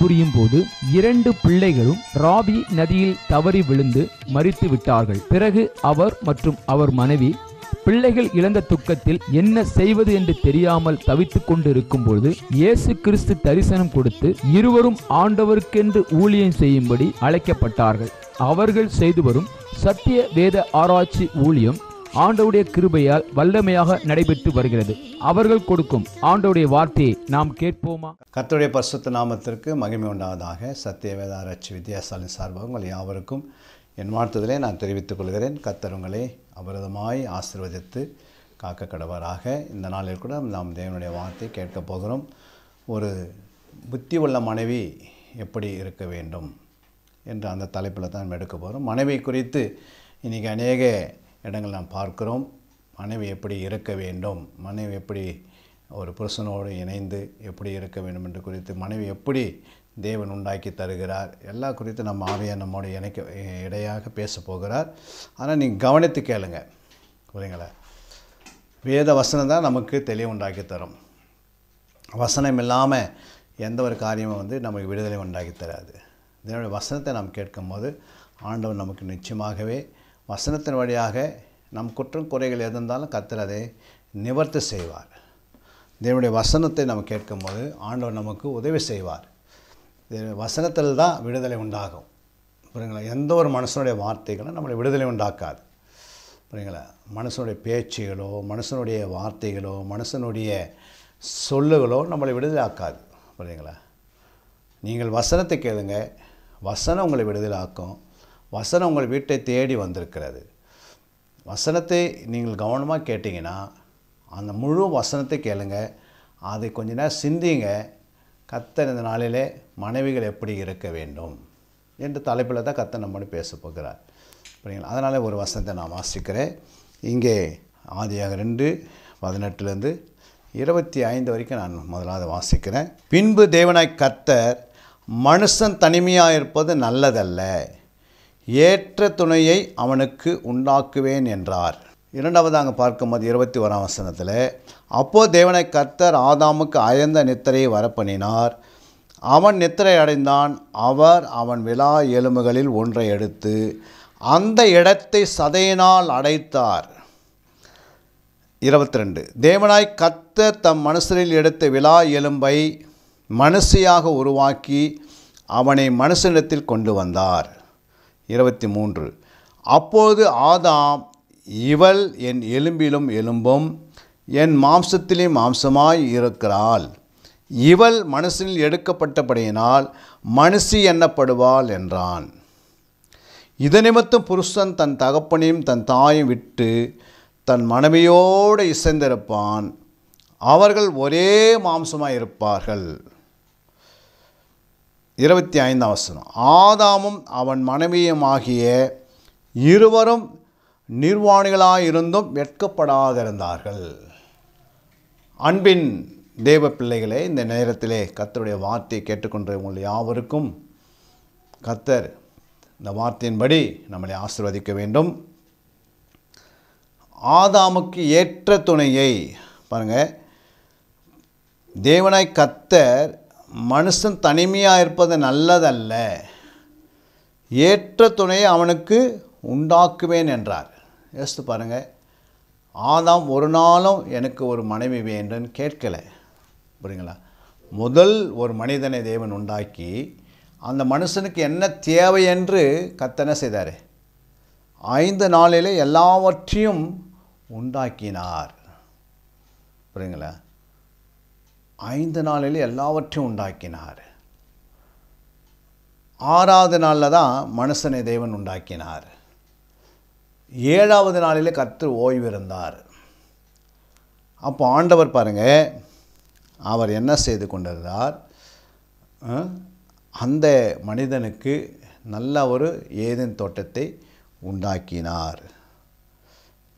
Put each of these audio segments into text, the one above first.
புரியும் பணிபுரியும் போது இரண்டு பிள்ளைகளும் ராபி நதியில் தவறி விழுந்து மறித்து விட்டார்கள். பிறகு அவர் மற்றும் அவர் மனைவி பிள்ளைகள் இழந்த துக்கத்தில் என்ன செய்வது என்று தெரியாமல் தவித்துக் கொண்டிருக்கும் பொழுது இயேசு கிறிஸ்து தரிசனம் கொடுத்து இருவரும் ஆண்டவருக்கென்று ஊழியம் செய்யும்படி அழைக்கப்பட்டார்கள். அவர்கள் செய்து வரும் சத்திய வேத ஆராய்ச்சி ஊழியம் ஆண்டவுடைய கிருபையால் வல்லமையாக நடைபெற்று வருகிறது. அவர்கள் கொடுக்கும் ஆண்டவுடைய வார்த்தையை நாம் கேட்போமா? கர்த்தருடைய பரிசுத்த நாமத்திற்கு மகிமை உண்டாவதாக சத்திய வேதாராய்ச்சி வித்யாசாலின் சார்பாக உங்கள் யாவருக்கும் என் வாழ்த்துதலே நான் தெரிவித்துக் கொள்கிறேன். கர்த்தர் உங்களை அபரதமாய் ஆசீர்வதித்து காக்க கடவராக இந்த நாளில் கூட நாம் தேவனுடைய வார்த்தை கேட்கப் போகிறோம். ஒரு புத்தி உள்ள மனைவி எப்படி இருக்க வேண்டும் என்ற அந்த தலைப்பில் தான் நம்ம எடுக்க போகிறோம். மனைவி குறித்து இன்றைக்கி அநேக இடங்கள் நாம் பார்க்கிறோம். மனைவி எப்படி இருக்க வேண்டும்? மனைவி எப்படி ஒரு புருஷனோடு இணைந்து எப்படி இருக்க வேண்டும் என்று குறித்து மனைவி எப்படி தேவன் உண்டாக்கி தருகிறார்? எல்லா குறித்து நம்ம ஆவியை நம்மோடு இணைக்க இடையாக பேச போகிறார். ஆனால் நீங்கள் கவனித்து கேளுங்க. புரியுங்களா வேத வசனம் தான் நமக்கு தெளிவு உண்டாக்கி தரும். வசனம் இல்லாமல் எந்த ஒரு காரியமும் வந்து நமக்கு விடுதலை உண்டாக்கி தராது. இதனுடைய வசனத்தை நாம் கேட்கும்போது ஆண்டவர் நமக்கு நிச்சயமாகவே வசனத்தின் வழியாக நம் குற்றம் குறைகள் எது இருந்தாலும் கத்தர் அதை நிவர்த்தி செய்வார். தேவனுடைய வசனத்தை நம்ம கேட்கும்போது ஆண்டவர் நமக்கு உதவி செய்வார். வசனத்தில் தான் விடுதலை உண்டாகும். புரியுங்களா எந்த ஒரு மனுஷனுடைய வார்த்தைகளும் நம்மளை விடுதலை உண்டாக்காது. புரியுங்களா மனுஷனுடைய பேச்சுகளோ மனுஷனுடைய வார்த்தைகளோ மனுஷனுடைய சொல்லுகளோ நம்மளை விடுதலை ஆக்காது. புரியுங்களா நீங்கள் வசனத்தை கேளுங்க. வசனம் உங்களை விடுதலை ஆக்கும். வசனம் உங்கள் வீட்டை தேடி வந்திருக்கிறது. வசனத்தை நீங்கள் கவனமாக கேட்டிங்கன்னா அந்த முழு வசனத்தை கேளுங்க. அதை கொஞ்ச நேரம் சிந்திங்க. கத்தர் இந்த நாளிலே மனைவிகள் எப்படி இருக்க வேண்டும் என்ற தலைப்பில் தான் கத்தர் நம்மோடு பேச போகிறார். புரியுங்களா அதனால் ஒரு வசனத்தை நான் வாசிக்கிறேன். இங்கே ஆதியாக ரெண்டு பதினெட்டுலேருந்து இருபத்தி ஐந்து வரைக்கும் நான் முதலாவது வாசிக்கிறேன். பின்பு தேவனாய் கத்தர் மனுஷன் தனிமையாக இருப்பது நல்லதல்ல. ஏற்ற துணையை அவனுக்கு உண்டாக்குவேன் என்றார். இரண்டாவது அங்கே பார்க்கும்போது இருபத்தி ஓராம் வசனத்தில் அப்போது தேவனை கர்த்தர் ஆதாமுக்கு அயர்ந்த நித்திரையை வரப்பண்ணினார். அவன் நித்திரை அடைந்தான். அவர் அவன் விழா எலும்புகளில் ஒன்றை எடுத்து அந்த இடத்தை சதையினால் அடைத்தார். இருபத்தி ரெண்டு தேவனாய் கத்த தம் மனுஷரில் எடுத்த விழா எலும்பை மனுஷியாக உருவாக்கி அவனை மனுஷனிடத்தில் கொண்டு வந்தார். இருபத்தி மூன்று. அப்போது ஆதாம் இவள் என் எலும்பிலும் எலும்பும் என் மாம்சத்திலே மாம்சமாய் இருக்கிறாள். இவள் மனசில் எடுக்கப்பட்டபடியினால் மனுஷி எண்ணப்படுவாள் என்றான். இது நிமித்தம் புருஷன் தன் தகப்பனையும் தன் தாயும் விட்டு தன் மனைவியோடு இசைந்திருப்பான். அவர்கள் ஒரே மாம்சமாய் இருப்பார்கள் இருபத்தி ஐந்தாம் வசனம். ஆதாமும் அவன் மனைவியும் ஆகிய இருவரும் நிர்வாணிகளாயிருந்தும் வெட்கப்படாதிருந்தார்கள். அன்பின் தேவ பிள்ளைகளே இந்த நேரத்திலே கத்தருடைய வார்த்தையை கேட்டுக்கொண்ட உங்கள் யாவருக்கும் கத்தர் இந்த வார்த்தையின்படி நம்மளை ஆசிர்வதிக்க வேண்டும். ஆதாமுக்கு ஏற்ற துணையை பாருங்கள் தேவனாய் கத்தர் மனுஷன் தனிமையாக இருப்பது நல்லதல்ல. ஏற்ற துணையை அவனுக்கு உண்டாக்குவேன் என்றார். யோசித்து பாருங்கள் ஆதாம் ஒரு நாளும் எனக்கு ஒரு மனைவி வேண்டும்னு கேட்கலை. புரியுங்களா? முதல் ஒரு மனிதனை தேவன் உண்டாக்கி அந்த மனுஷனுக்கு என்ன தேவை என்று கத்தனை செய்தார்? ஐந்து நாளிலே எல்லாவற்றையும் உண்டாக்கினார். புரியுங்களா? ஐந்து நாளில் எல்லாவற்றையும் உண்டாக்கினார். ஆறாவது நாளில் தான் மனுஷனை தேவன் உண்டாக்கினார். ஏழாவது நாளில் கற்று ஓய்வு இருந்தார் அப்போ ஆண்டவர் பாருங்கள் அவர் என்ன செய்து கொண்டிருந்தார்? அந்த மனிதனுக்கு நல்ல ஒரு ஏதன் தோட்டத்தை உண்டாக்கினார்.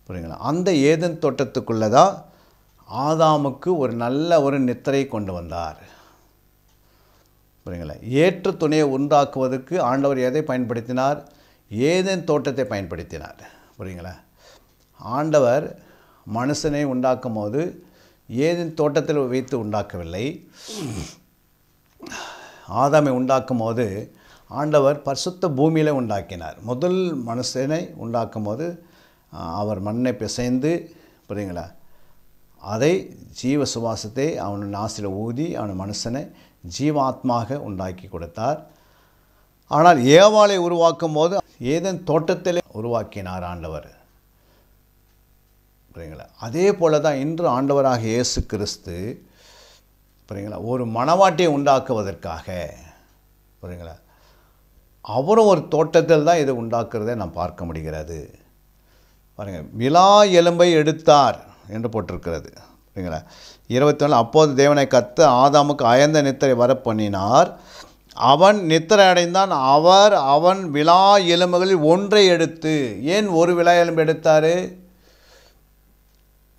புரியுங்களா? அந்த ஏதன் தோட்டத்துக்குள்ளே தான் ஆதாமுக்கு ஒரு நல்ல ஒரு நித்திரை கொண்டு வந்தார். புரியுங்களா ஏற்ற துணையை உண்டாக்குவதற்கு ஆண்டவர் எதை பயன்படுத்தினார்? ஏதேன் தோட்டத்தை பயன்படுத்தினார். புரியுங்களா ஆண்டவர் மனுஷனை உண்டாக்கும் போது ஏதேன் தோட்டத்தில் வைத்து உண்டாக்கவில்லை. ஆதாமை உண்டாக்கும் போது ஆண்டவர் பரிசுத்த பூமியில் உண்டாக்கினார். முதல் மனுஷனை உண்டாக்கும் போது அவர் மண்ணை பிசைந்து புரியுங்களா அதை ஜீவ சுவாசத்தை அவன் நாசில் ஊதி அவன் மனுஷனை ஜீவாத்மாக உண்டாக்கி கொடுத்தார். ஆனால் ஏவாளை உருவாக்கும் போது ஏதன் தோட்டத்திலே உருவாக்கினார் ஆண்டவர். புரியுங்களா அதே போல தான் இன்று ஆண்டவராக இயேசு கிறிஸ்து புரியுங்களா ஒரு மனவாட்டியை உண்டாக்குவதற்காக புரியுங்களா அவரும் ஒரு தோட்டத்தில் தான் இதை உண்டாக்குறதை நாம் பார்க்க முடிகிறது. பாருங்கள் விலா எலும்பை எடுத்தார். என்று போட்டிருக்கிறது. சரிங்களா இருபத்தி நாலு அப்போது தேவனை கத்து ஆதாமுக்கு அயர்ந்த நித்திரை வர பண்ணினார் அவன் நித்திரை அடைந்தான். அவர் அவன் விழா எலும்புகளில் ஒன்றை எடுத்து ஏன் ஒரு விழா எலும்பு எடுத்தார்?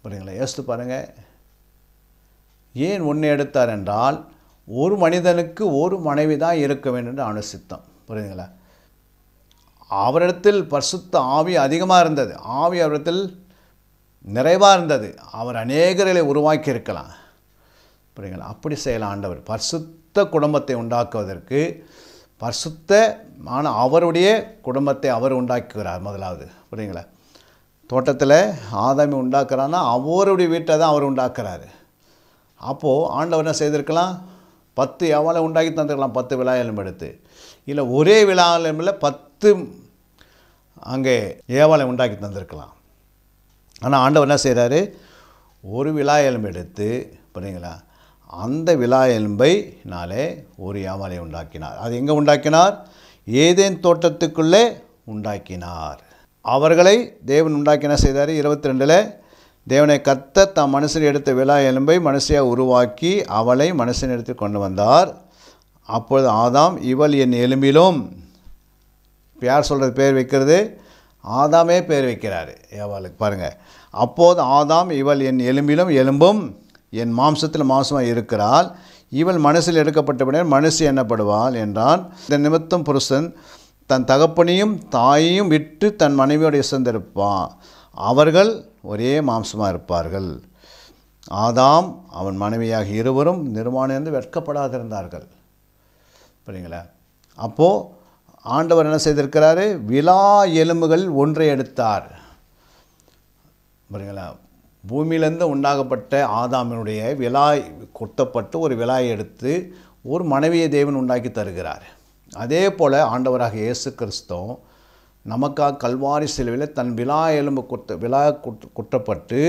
புரியுங்களா யோசித்து பாருங்கள் ஏன் ஒன்று எடுத்தார் என்றால் ஒரு மனிதனுக்கு ஒரு மனைவி தான் இருக்க வேண்டும் என்று அனுசித்தம் புரியுதுங்களா? அவரிடத்தில் பரிசுத்த ஆவி அதிகமாக இருந்தது. ஆவி அவரிடத்தில் நிறைவாக இருந்தது. அவர் அநேகர்களை உருவாக்கி இருக்கலாம் புரியுங்களா அப்படி செய்யலாம் ஆண்டவர். பரிசுத்த குடும்பத்தை உண்டாக்குவதற்கு பரிசுத்தமான அவருடைய குடும்பத்தை அவர் உண்டாக்குகிறார் முதலாவது. புரியுங்களா தோட்டத்தில் ஆதாமி உண்டாக்குறான்னா அவருடைய வீட்டை தான் அவர் உண்டாக்குறாரு. அப்போது ஆண்டவர் என்ன செய்திருக்கலாம்? பத்து எவ்வளோ உண்டாக்கி தந்திருக்கலாம். பத்து விழா எலும்பு எடுத்து. இல்லை ஒரே விழா எலும்பில் பத்து அங்கே ஏவாளை உண்டாக்கி தந்திருக்கலாம். ஆனால் ஆண்டவர் என்ன செய்கிறாரு ஒரு விழா எலும்பு எடுத்து புரியுங்களா அந்த விழா எலும்பை நாளே ஒரு ஏவாளை உண்டாக்கினார். அது எங்கே உண்டாக்கினார்? ஏதேன் தோட்டத்துக்குள்ளே உண்டாக்கினார். அவர்களை தேவன் உண்டாக்கி என்ன செய்தார்? இருபத்தி ரெண்டில் தேவனை கத்த தாம் மனுஷன் எடுத்த விழா எலும்பை மனுஷியாக உருவாக்கி அவளை மனுஷன் எடுத்து கொண்டு வந்தார். அப்பொழுது ஆதாம் இவள் என் எலும்பிலும் யார் சொல்கிறது பேர் வைக்கிறது? ஆதாமே பேர் வைக்கிறார். ஏவாளுக்கு பாருங்கள் அப்போது ஆதாம் இவள் என் எலும்பிலும் எலும்பும் என் மாம்சத்தில் மாம்சமாக இருக்கிறாள். இவள் மனசில் எடுக்கப்பட்டவுடன் மனசு என்னப்படுவாள் என்றான். இந்த நிமித்தம் புருஷன் தன் தகப்பனையும் தாயையும் விட்டு தன் மனைவியோடு இசைந்திருப்பான். அவர்கள் ஒரே மாம்சமாக இருப்பார்கள். ஆதாம் அவன் மனைவியாக இருவரும் நிர்மாணிந்து வெட்கப்படாதிருந்தார்கள். புரியுங்களா? அப்போது ஆண்டவர் என்ன செய்திருக்கிறாரு? விழா எலும்புகள் ஒன்றை எடுத்தார். புரியுங்களா பூமியிலேருந்து உண்டாகப்பட்ட ஆதாமினுடைய விழாய் கொட்டப்பட்டு ஒரு விழாயை எடுத்து ஒரு மனைவியை தேவன் உண்டாக்கி தருகிறார். அதே போல் ஆண்டவராக இயேசு கிறிஸ்தவம் நமக்காக கல்வாரி சிலுவையில் தன் விழா எலும்பு குத்த விழா குட் குட்டப்பட்டு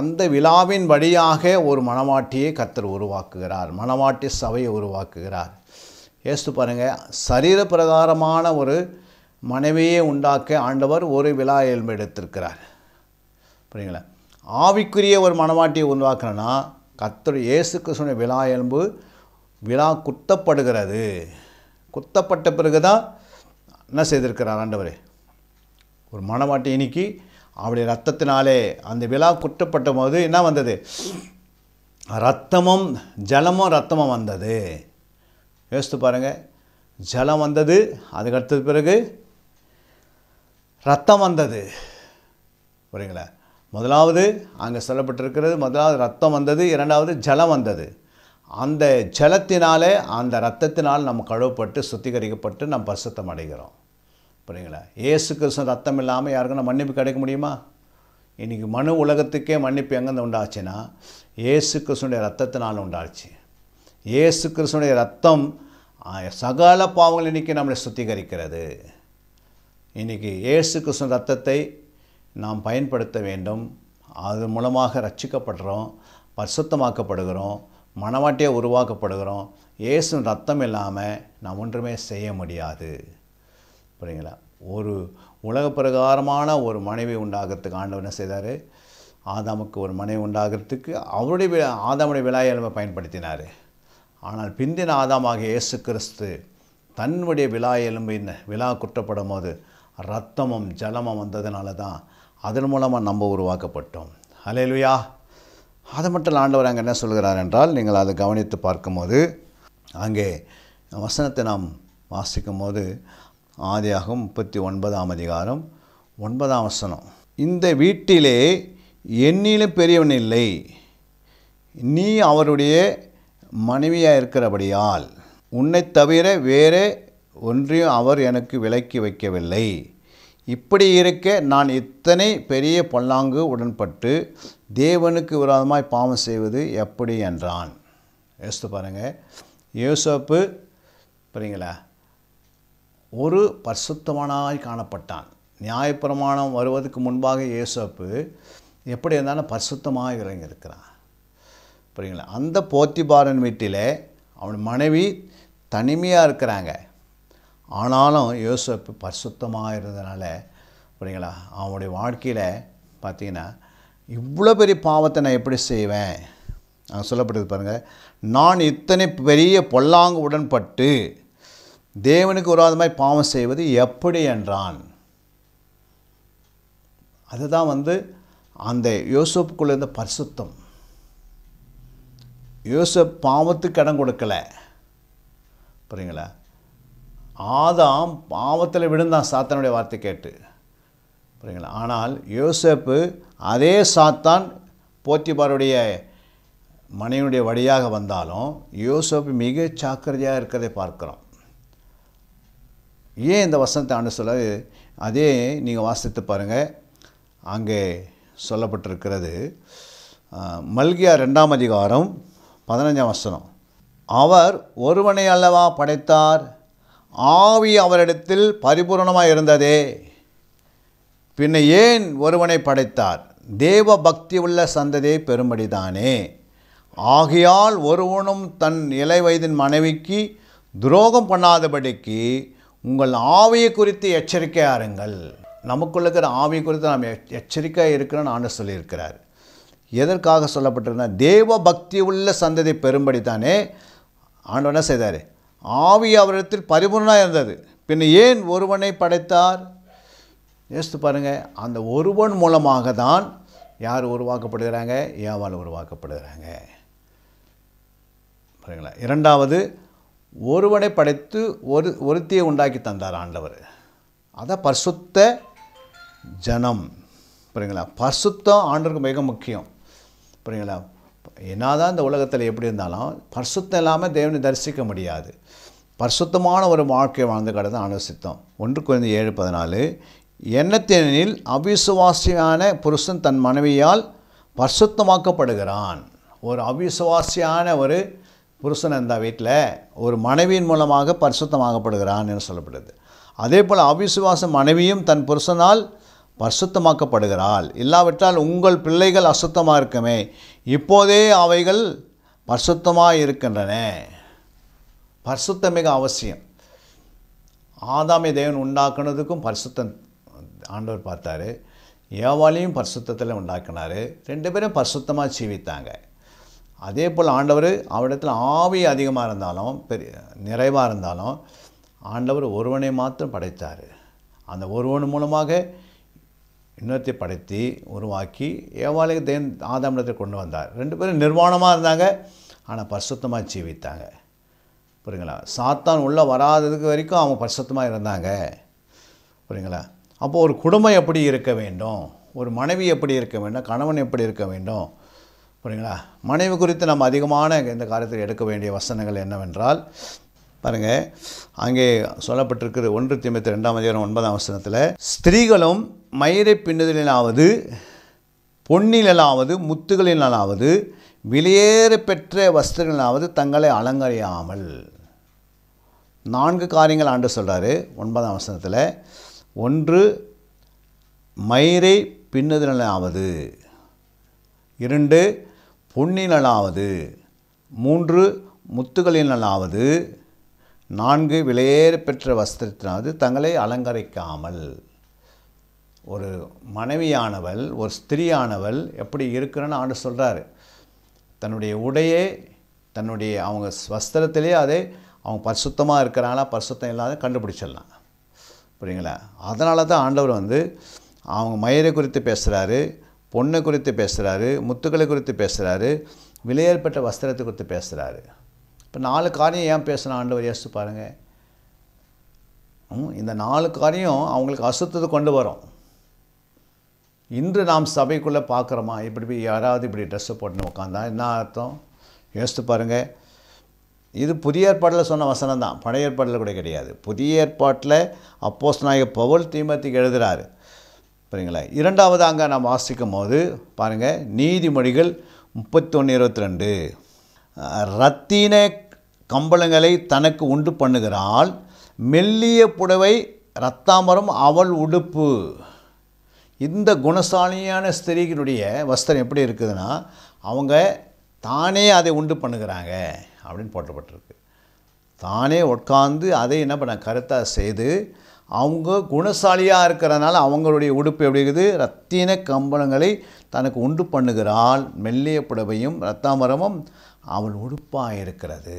அந்த விழாவின் வழியாக ஒரு மணவாட்டியை கத்தர் உருவாக்குகிறார் மணவாட்டி சபையை உருவாக்குகிறார். ஏசு பாருங்கள் சரீர பிரகாரமான ஒரு மனைவியை உண்டாக்க ஆண்டவர் ஒரு விழா எலும்பு எடுத்திருக்கிறார். புரியுங்களா ஆவிக்குரிய ஒரு மனவாட்டியை உருவாக்குறேன்னா கத்தர் இயேசு கிறிஸ்துவின் விழா எலும்பு விழா குத்தப்படுகிறது. குத்தப்பட்ட பிறகு தான் என்ன செய்திருக்கிறார் ஆண்டவர்? ஒரு மனவாட்டி இன்னைக்கு அவருடைய ரத்தத்தினாலே அந்த விழா குற்றப்பட்ட போது என்ன வந்தது? ரத்தமும் ஜலமும் ரத்தமும் வந்தது. யோசித்து பாருங்கள் ஜலம் வந்தது அதுக்கு அடுத்தது பிறகு ரத்தம் வந்தது. புரியுங்களா முதலாவது அங்கே சொல்லப்பட்டிருக்கிறது முதலாவது ரத்தம் வந்தது இரண்டாவது ஜலம் வந்தது. அந்த ஜலத்தினாலே அந்த ரத்தத்தினால் நம்ம கழுவப்பட்டு சுத்திகரிக்கப்பட்டு நம்ம பரிசுத்தம் அடைகிறோம். புரியுங்களா ஏசு கிருஷ்ணன் ரத்தம் இல்லாமல் யாருக்கும் நம்ம மன்னிப்பு கிடைக்க முடியுமா? இன்றைக்கி மனு உலகத்துக்கே மன்னிப்பு எங்கேருந்து உண்டாச்சுன்னா ஏசு கிருஷ்ணுடைய ரத்தத்தினால் உண்டாச்சு. ஏசு கிருஷ்ணனுடைய ரத்தம் சகல பாவங்கள் இன்றைக்கி நம்மளை சுத்திகரிக்கிறது. இன்றைக்கி இயேசு கிருஷ்ணன் ரத்தத்தை நாம் பயன்படுத்த வேண்டும். அது மூலமாக ரட்சிக்கப்படுறோம் பரிசுத்தமாக்கப்படுகிறோம் மனவாட்டியாக உருவாக்கப்படுகிறோம். இயேசு ரத்தம் இல்லாமல் நாம் ஒன்றுமே செய்ய முடியாது. புரியுங்களா ஒரு உலக பிரகாரமான ஒரு மனைவி உண்டாகிறதுக்கு ஆண்டவர் என்ன செய்தார்? ஆதாமுக்கு ஒரு மனைவி உண்டாகிறதுக்கு அவருடைய வி- ஆதாமுடைய விழாயெலுமை பயன்படுத்தினார். ஆனால் பிந்தின ஆதாமாக இயேசு கிறிஸ்து தன்னுடைய விழா எலும்பின் விழா குற்றப்படும் போது ரத்தமும் ஜலமும் வந்ததுனால தான் அதன் மூலமாக நம்ம உருவாக்கப்பட்டோம். ஹalleluya அது மட்டும் ஆண்டவர் அங்கே என்ன சொல்கிறார் என்றால் நீங்கள் அதை கவனித்து பார்க்கும்போது அங்கே வசனத்தை நாம் வாசிக்கும் போது ஆதியாகும் முப்பத்தி ஒன்பதாம் அதிகாரம் ஒன்பதாம் வசனம். இந்த வீட்டிலே என்னிலும் பெரியவன் இல்லை. நீ அவருடைய மனைவியாக இருக்கிறபடியால் உன்னை தவிர வேறே ஒன்றையும் அவர் எனக்கு விலக்கி வைக்கவில்லை. இப்படி இருக்க நான் இத்தனை பெரிய பொல்லாங்கு உடன்பட்டு தேவனுக்கு விரோதமாய் பாவம் செய்வது எப்படி என்றான். யோசித்து பாருங்கள் யோசப்பு புரியுங்களா? ஒரு பரிசுத்தமானாய் காணப்பட்டான். நியாயப்பிரமாணம் வருவதற்கு முன்பாக இயேசப்பு எப்படி இருந்தாலும் பரிசுத்தமாக இறங்கியிருக்கிறான் புரியுங்களா? அந்த போத்திபாரன் வீட்டில் அவன் மனைவி தனிமையாக இருக்கிறாங்க. ஆனாலும் யோசப்பு பரிசுத்தமாக இருந்ததுனால புரியுங்களா? அவனுடைய வாழ்க்கையில் பார்த்தீங்கன்னா இவ்வளோ பெரிய பாவத்தை நான் எப்படி செய்வேன்? அங்கே சொல்லப்பட்டது பாருங்கள் நான் இத்தனை பெரிய பொல்லாங்கு உடன்பட்டு தேவனுக்கு விரோதமாய் பாவம் செய்வது எப்படி என்றான்? அதுதான் வந்து அந்த யோசப்புக்குள்ள இருந்த பரிசுத்தம். யோசப் பாவத்துக்கு இடம் கொடுக்கல. புரியுங்களா? ஆதாம் பாவத்தில் விழுந்தான் சாத்தானுடைய வார்த்தை கேட்டு. புரியுங்களா ஆனால் யோசப்பு அதே சாத்தான் போத்திபாருடைய மனைவியுடைய வழியாக வந்தாலும் யோசப்பு மிக சாக்கிரதையாக இருக்கிறதை பார்க்குறோம். ஏன் இந்த வசனத்தை ஆண்டு சொல்ல? அதே நீங்கள் வாசித்து பாருங்கள் அங்கே சொல்லப்பட்டிருக்கிறது மல்கியா ரெண்டாம் அதிகாரம் பதினஞ்சாம் வசனம். அவர் ஒருவனை அல்லவா படைத்தார்? ஆவி அவரிடத்தில் பரிபூரணமாக இருந்ததே. பின்ன ஏன் ஒருவனை படைத்தார்? தேவ பக்தி உள்ள சந்ததியை பெரும்படிதானே ஆகையால் ஒருவனும் தன் இலை வயதின் மனைவிக்கு துரோகம் பண்ணாதபடிக்கு உங்கள் ஆவியை குறித்து எச்சரிக்கையாக இருங்கள் நமக்குள்ள இருக்கிற ஆவியை குறித்து நாம் எச்சரிக்கையாக இருக்கிறோன்னு ஆண்டு சொல்லியிருக்கிறார். எதற்காக சொல்லப்பட்டிருந்தால் தேவ பக்தி உள்ள சந்ததி பெரும்படி தானே ஆண்டவர் என்ன செய்தார்? ஆவி அவரிடத்தில் பரிபூர்ணாக இருந்தது. பின்ன ஏன் ஒருவனை படைத்தார்? யோசித்து பாருங்கள் அந்த ஒருவன் மூலமாக தான் யார் உருவாக்கப்படுகிறாங்க? ஏவால் உருவாக்கப்படுகிறாங்க. சரிங்களா இரண்டாவது ஒருவனை படைத்து ஒரு ஒருத்தியை உண்டாக்கி தந்தார் ஆண்டவர். அதான் பரிசுத்த ஜனம். புரியுங்களா பரிசுத்தம் ஆண்டவருக்கு மிக முக்கியம். புரியுங்களா என்னதான் இந்த உலகத்தில் எப்படி இருந்தாலும் பரிசுத்தம் இல்லாமல் தேவனை தரிசிக்க முடியாது. பரிசுத்தமான ஒரு வாழ்க்கை வாழ்ந்து கடந்த ஆலோசித்தோம் ஒன்று குறைந்த ஏழு பதினாலு எண்ணத்தேனில் அவிசுவாசியான புருஷன் தன் மனைவியால் பரிசுத்தமாக்கப்படுகிறான். ஒரு அவிசுவாசியான ஒரு புருஷன் அந்த வீட்டில் ஒரு மனைவியின் மூலமாக பரிசுத்தமாக்கப்படுகிறான் என்று சொல்லப்படுது. அதே போல் அவிசுவாச மனைவியும் தன் புருஷனால் பரிசுத்தமாக்கப்படுகிறாள். இல்லாவிட்டால் உங்கள் பிள்ளைகள் அசுத்தமாக இருக்குமே இப்போதே அவைகள் பரிசுத்தமாக இருக்கின்றன பரிசுத்தம் மிக அவசியம். ஆதாமை தேவன் உண்டாக்குனதுக்கும் பரிசுத்தம் ஆண்டவர் பார்த்தாரு. ஏவாலையும் பரிசுத்தத்தில் உண்டாக்கினார். ரெண்டு பேரும் பரிசுத்தமாக ஜீவித்தாங்க. அதே போல் ஆண்டவர் அவரிடத்தில் ஆவி அதிகமாக இருந்தாலும் பெரிய நிறைவாக இருந்தாலும் ஆண்டவர் ஒருவனை மாத்திரம் படைத்தார். அந்த ஒருவன் மூலமாக இன்னொருத்தை படைத்து உருவாக்கி ஏவாளுக்கு தேவன் ஆதாமிடத்தை கொண்டு வந்தார். ரெண்டு பேரும் நிர்வாணமாக இருந்தாங்க. ஆனால் பரிசுத்தமாக ஜீவித்தாங்க. புரியுங்களா? சாத்தான் உள்ளே வராததுக்கு வரைக்கும் அவங்க பரிசுத்தமாக இருந்தாங்க. புரியுங்களா? அப்போது ஒரு குடும்பம் எப்படி இருக்க வேண்டும்? ஒரு மனைவி எப்படி இருக்க வேண்டும்? கணவன் எப்படி இருக்க வேண்டும்? புரியுங்களா? மனைவி குறித்து நம்ம அதிகமான இந்த காரியத்தில் எடுக்க வேண்டிய வசனங்கள் என்னவென்றால் பாருங்கள் அங்கே சொல்லப்பட்டிருக்கிறது ஒன்று திமுத்தி ரெண்டாம் அதிகாரம் ஒன்பதாம் வசனத்தில் ஸ்திரீகளும் மயிரை பின்னுதலினாவது பொன்னிலாவது முத்துகளினாலாவது வெளியேற பெற்ற வஸ்திரங்களாவது தங்களை அலங்கரியாமல். நான்கு காரியங்கள் ஆண்டு சொல்கிறாரு ஒன்பதாம் வசனத்தில். ஒன்று மயிரை பின்னுதலாவது இரண்டு பொன்னினலாவது மூன்று முத்துகளினாலாவது நான்கு விலையேற பெற்ற வஸ்திரத்தினாவது தங்களை அலங்கரிக்காமல். ஒரு மனைவியானவள் ஒரு ஸ்திரியானவள் எப்படி இருக்கிறன்னு ஆண்டு சொல்கிறாரு தன்னுடைய உடையே தன்னுடைய அவங்க வஸ்திரத்திலே அதை அவங்க பரிசுத்தமாக இருக்கிறாங்களா பரிசுத்தம் இல்லாத கண்டுபிடிச்சிடலாம். புரியுங்களா? அதனால தான் ஆண்டவர் வந்து அவங்க மயிரை குறித்து பேசுகிறாரு பொண்ணை குறித்து பேசுகிறாரு முத்துக்களை குறித்து பேசுகிறாரு விலையேற்பட்ட வஸ்திரத்தை குறித்து பேசுகிறாரு இப்போ நாலு காரியம் ஏன் பேசுன ஆண்டவர்? யோசிச்சு பாருங்கள் இந்த நாலு காரியம் அவங்களுக்கு அசுத்தத்தை கொண்டு வரும். இன்று நாம் சபைக்குள்ளே பார்க்குறோமா? இப்படி போய் யாராவது இப்படி ட்ரெஸ்ஸை போட்டுன்னு உட்காந்தா என்ன அர்த்தம்? யோசித்து பாருங்கள் இது புதிய ஏற்பாட்டில் சொன்ன வசனம் தான். பழைய ஏற்பாட்டில் கூட கிடையாது. புதிய ஏற்பாட்டில் அப்போஸ் நாயக பவுல் தீமத்துக்கு எழுதுகிறாரு சரிங்களா இரண்டாவது அங்கே நாம் வாசிக்கும் போது பாருங்கள் நீதிமொழிகள் முப்பத்தொன்று இருபத்தி ரெண்டு ரத்தின கம்பளங்களை தனக்கு உண்டு பண்ணுகிறாள் மெல்லிய புடவை ரத்தாமரம் அவள் உடுப்பு. இந்த குணசாலியான ஸ்திரீகளுடைய வஸ்திரம் எப்படி இருக்குதுன்னா அவங்க தானே அதை உண்டு பண்ணுகிறாங்க. அப்படின்னு போட்டப்பட்டிருக்கு தானே உட்காந்து அதை என்ன பண்ண கருத்தாக செய்து அவங்க குணசாலியாக இருக்கிறனால அவங்களுடைய உடுப்பு எப்படி இருக்குது? ரத்தின கம்பளங்களை தனக்கு உண்டு பண்ணுகிறாள். மெல்லிய புடவையும் ரத்தாமரமும் அவள் உடுப்பாக இருக்கிறது.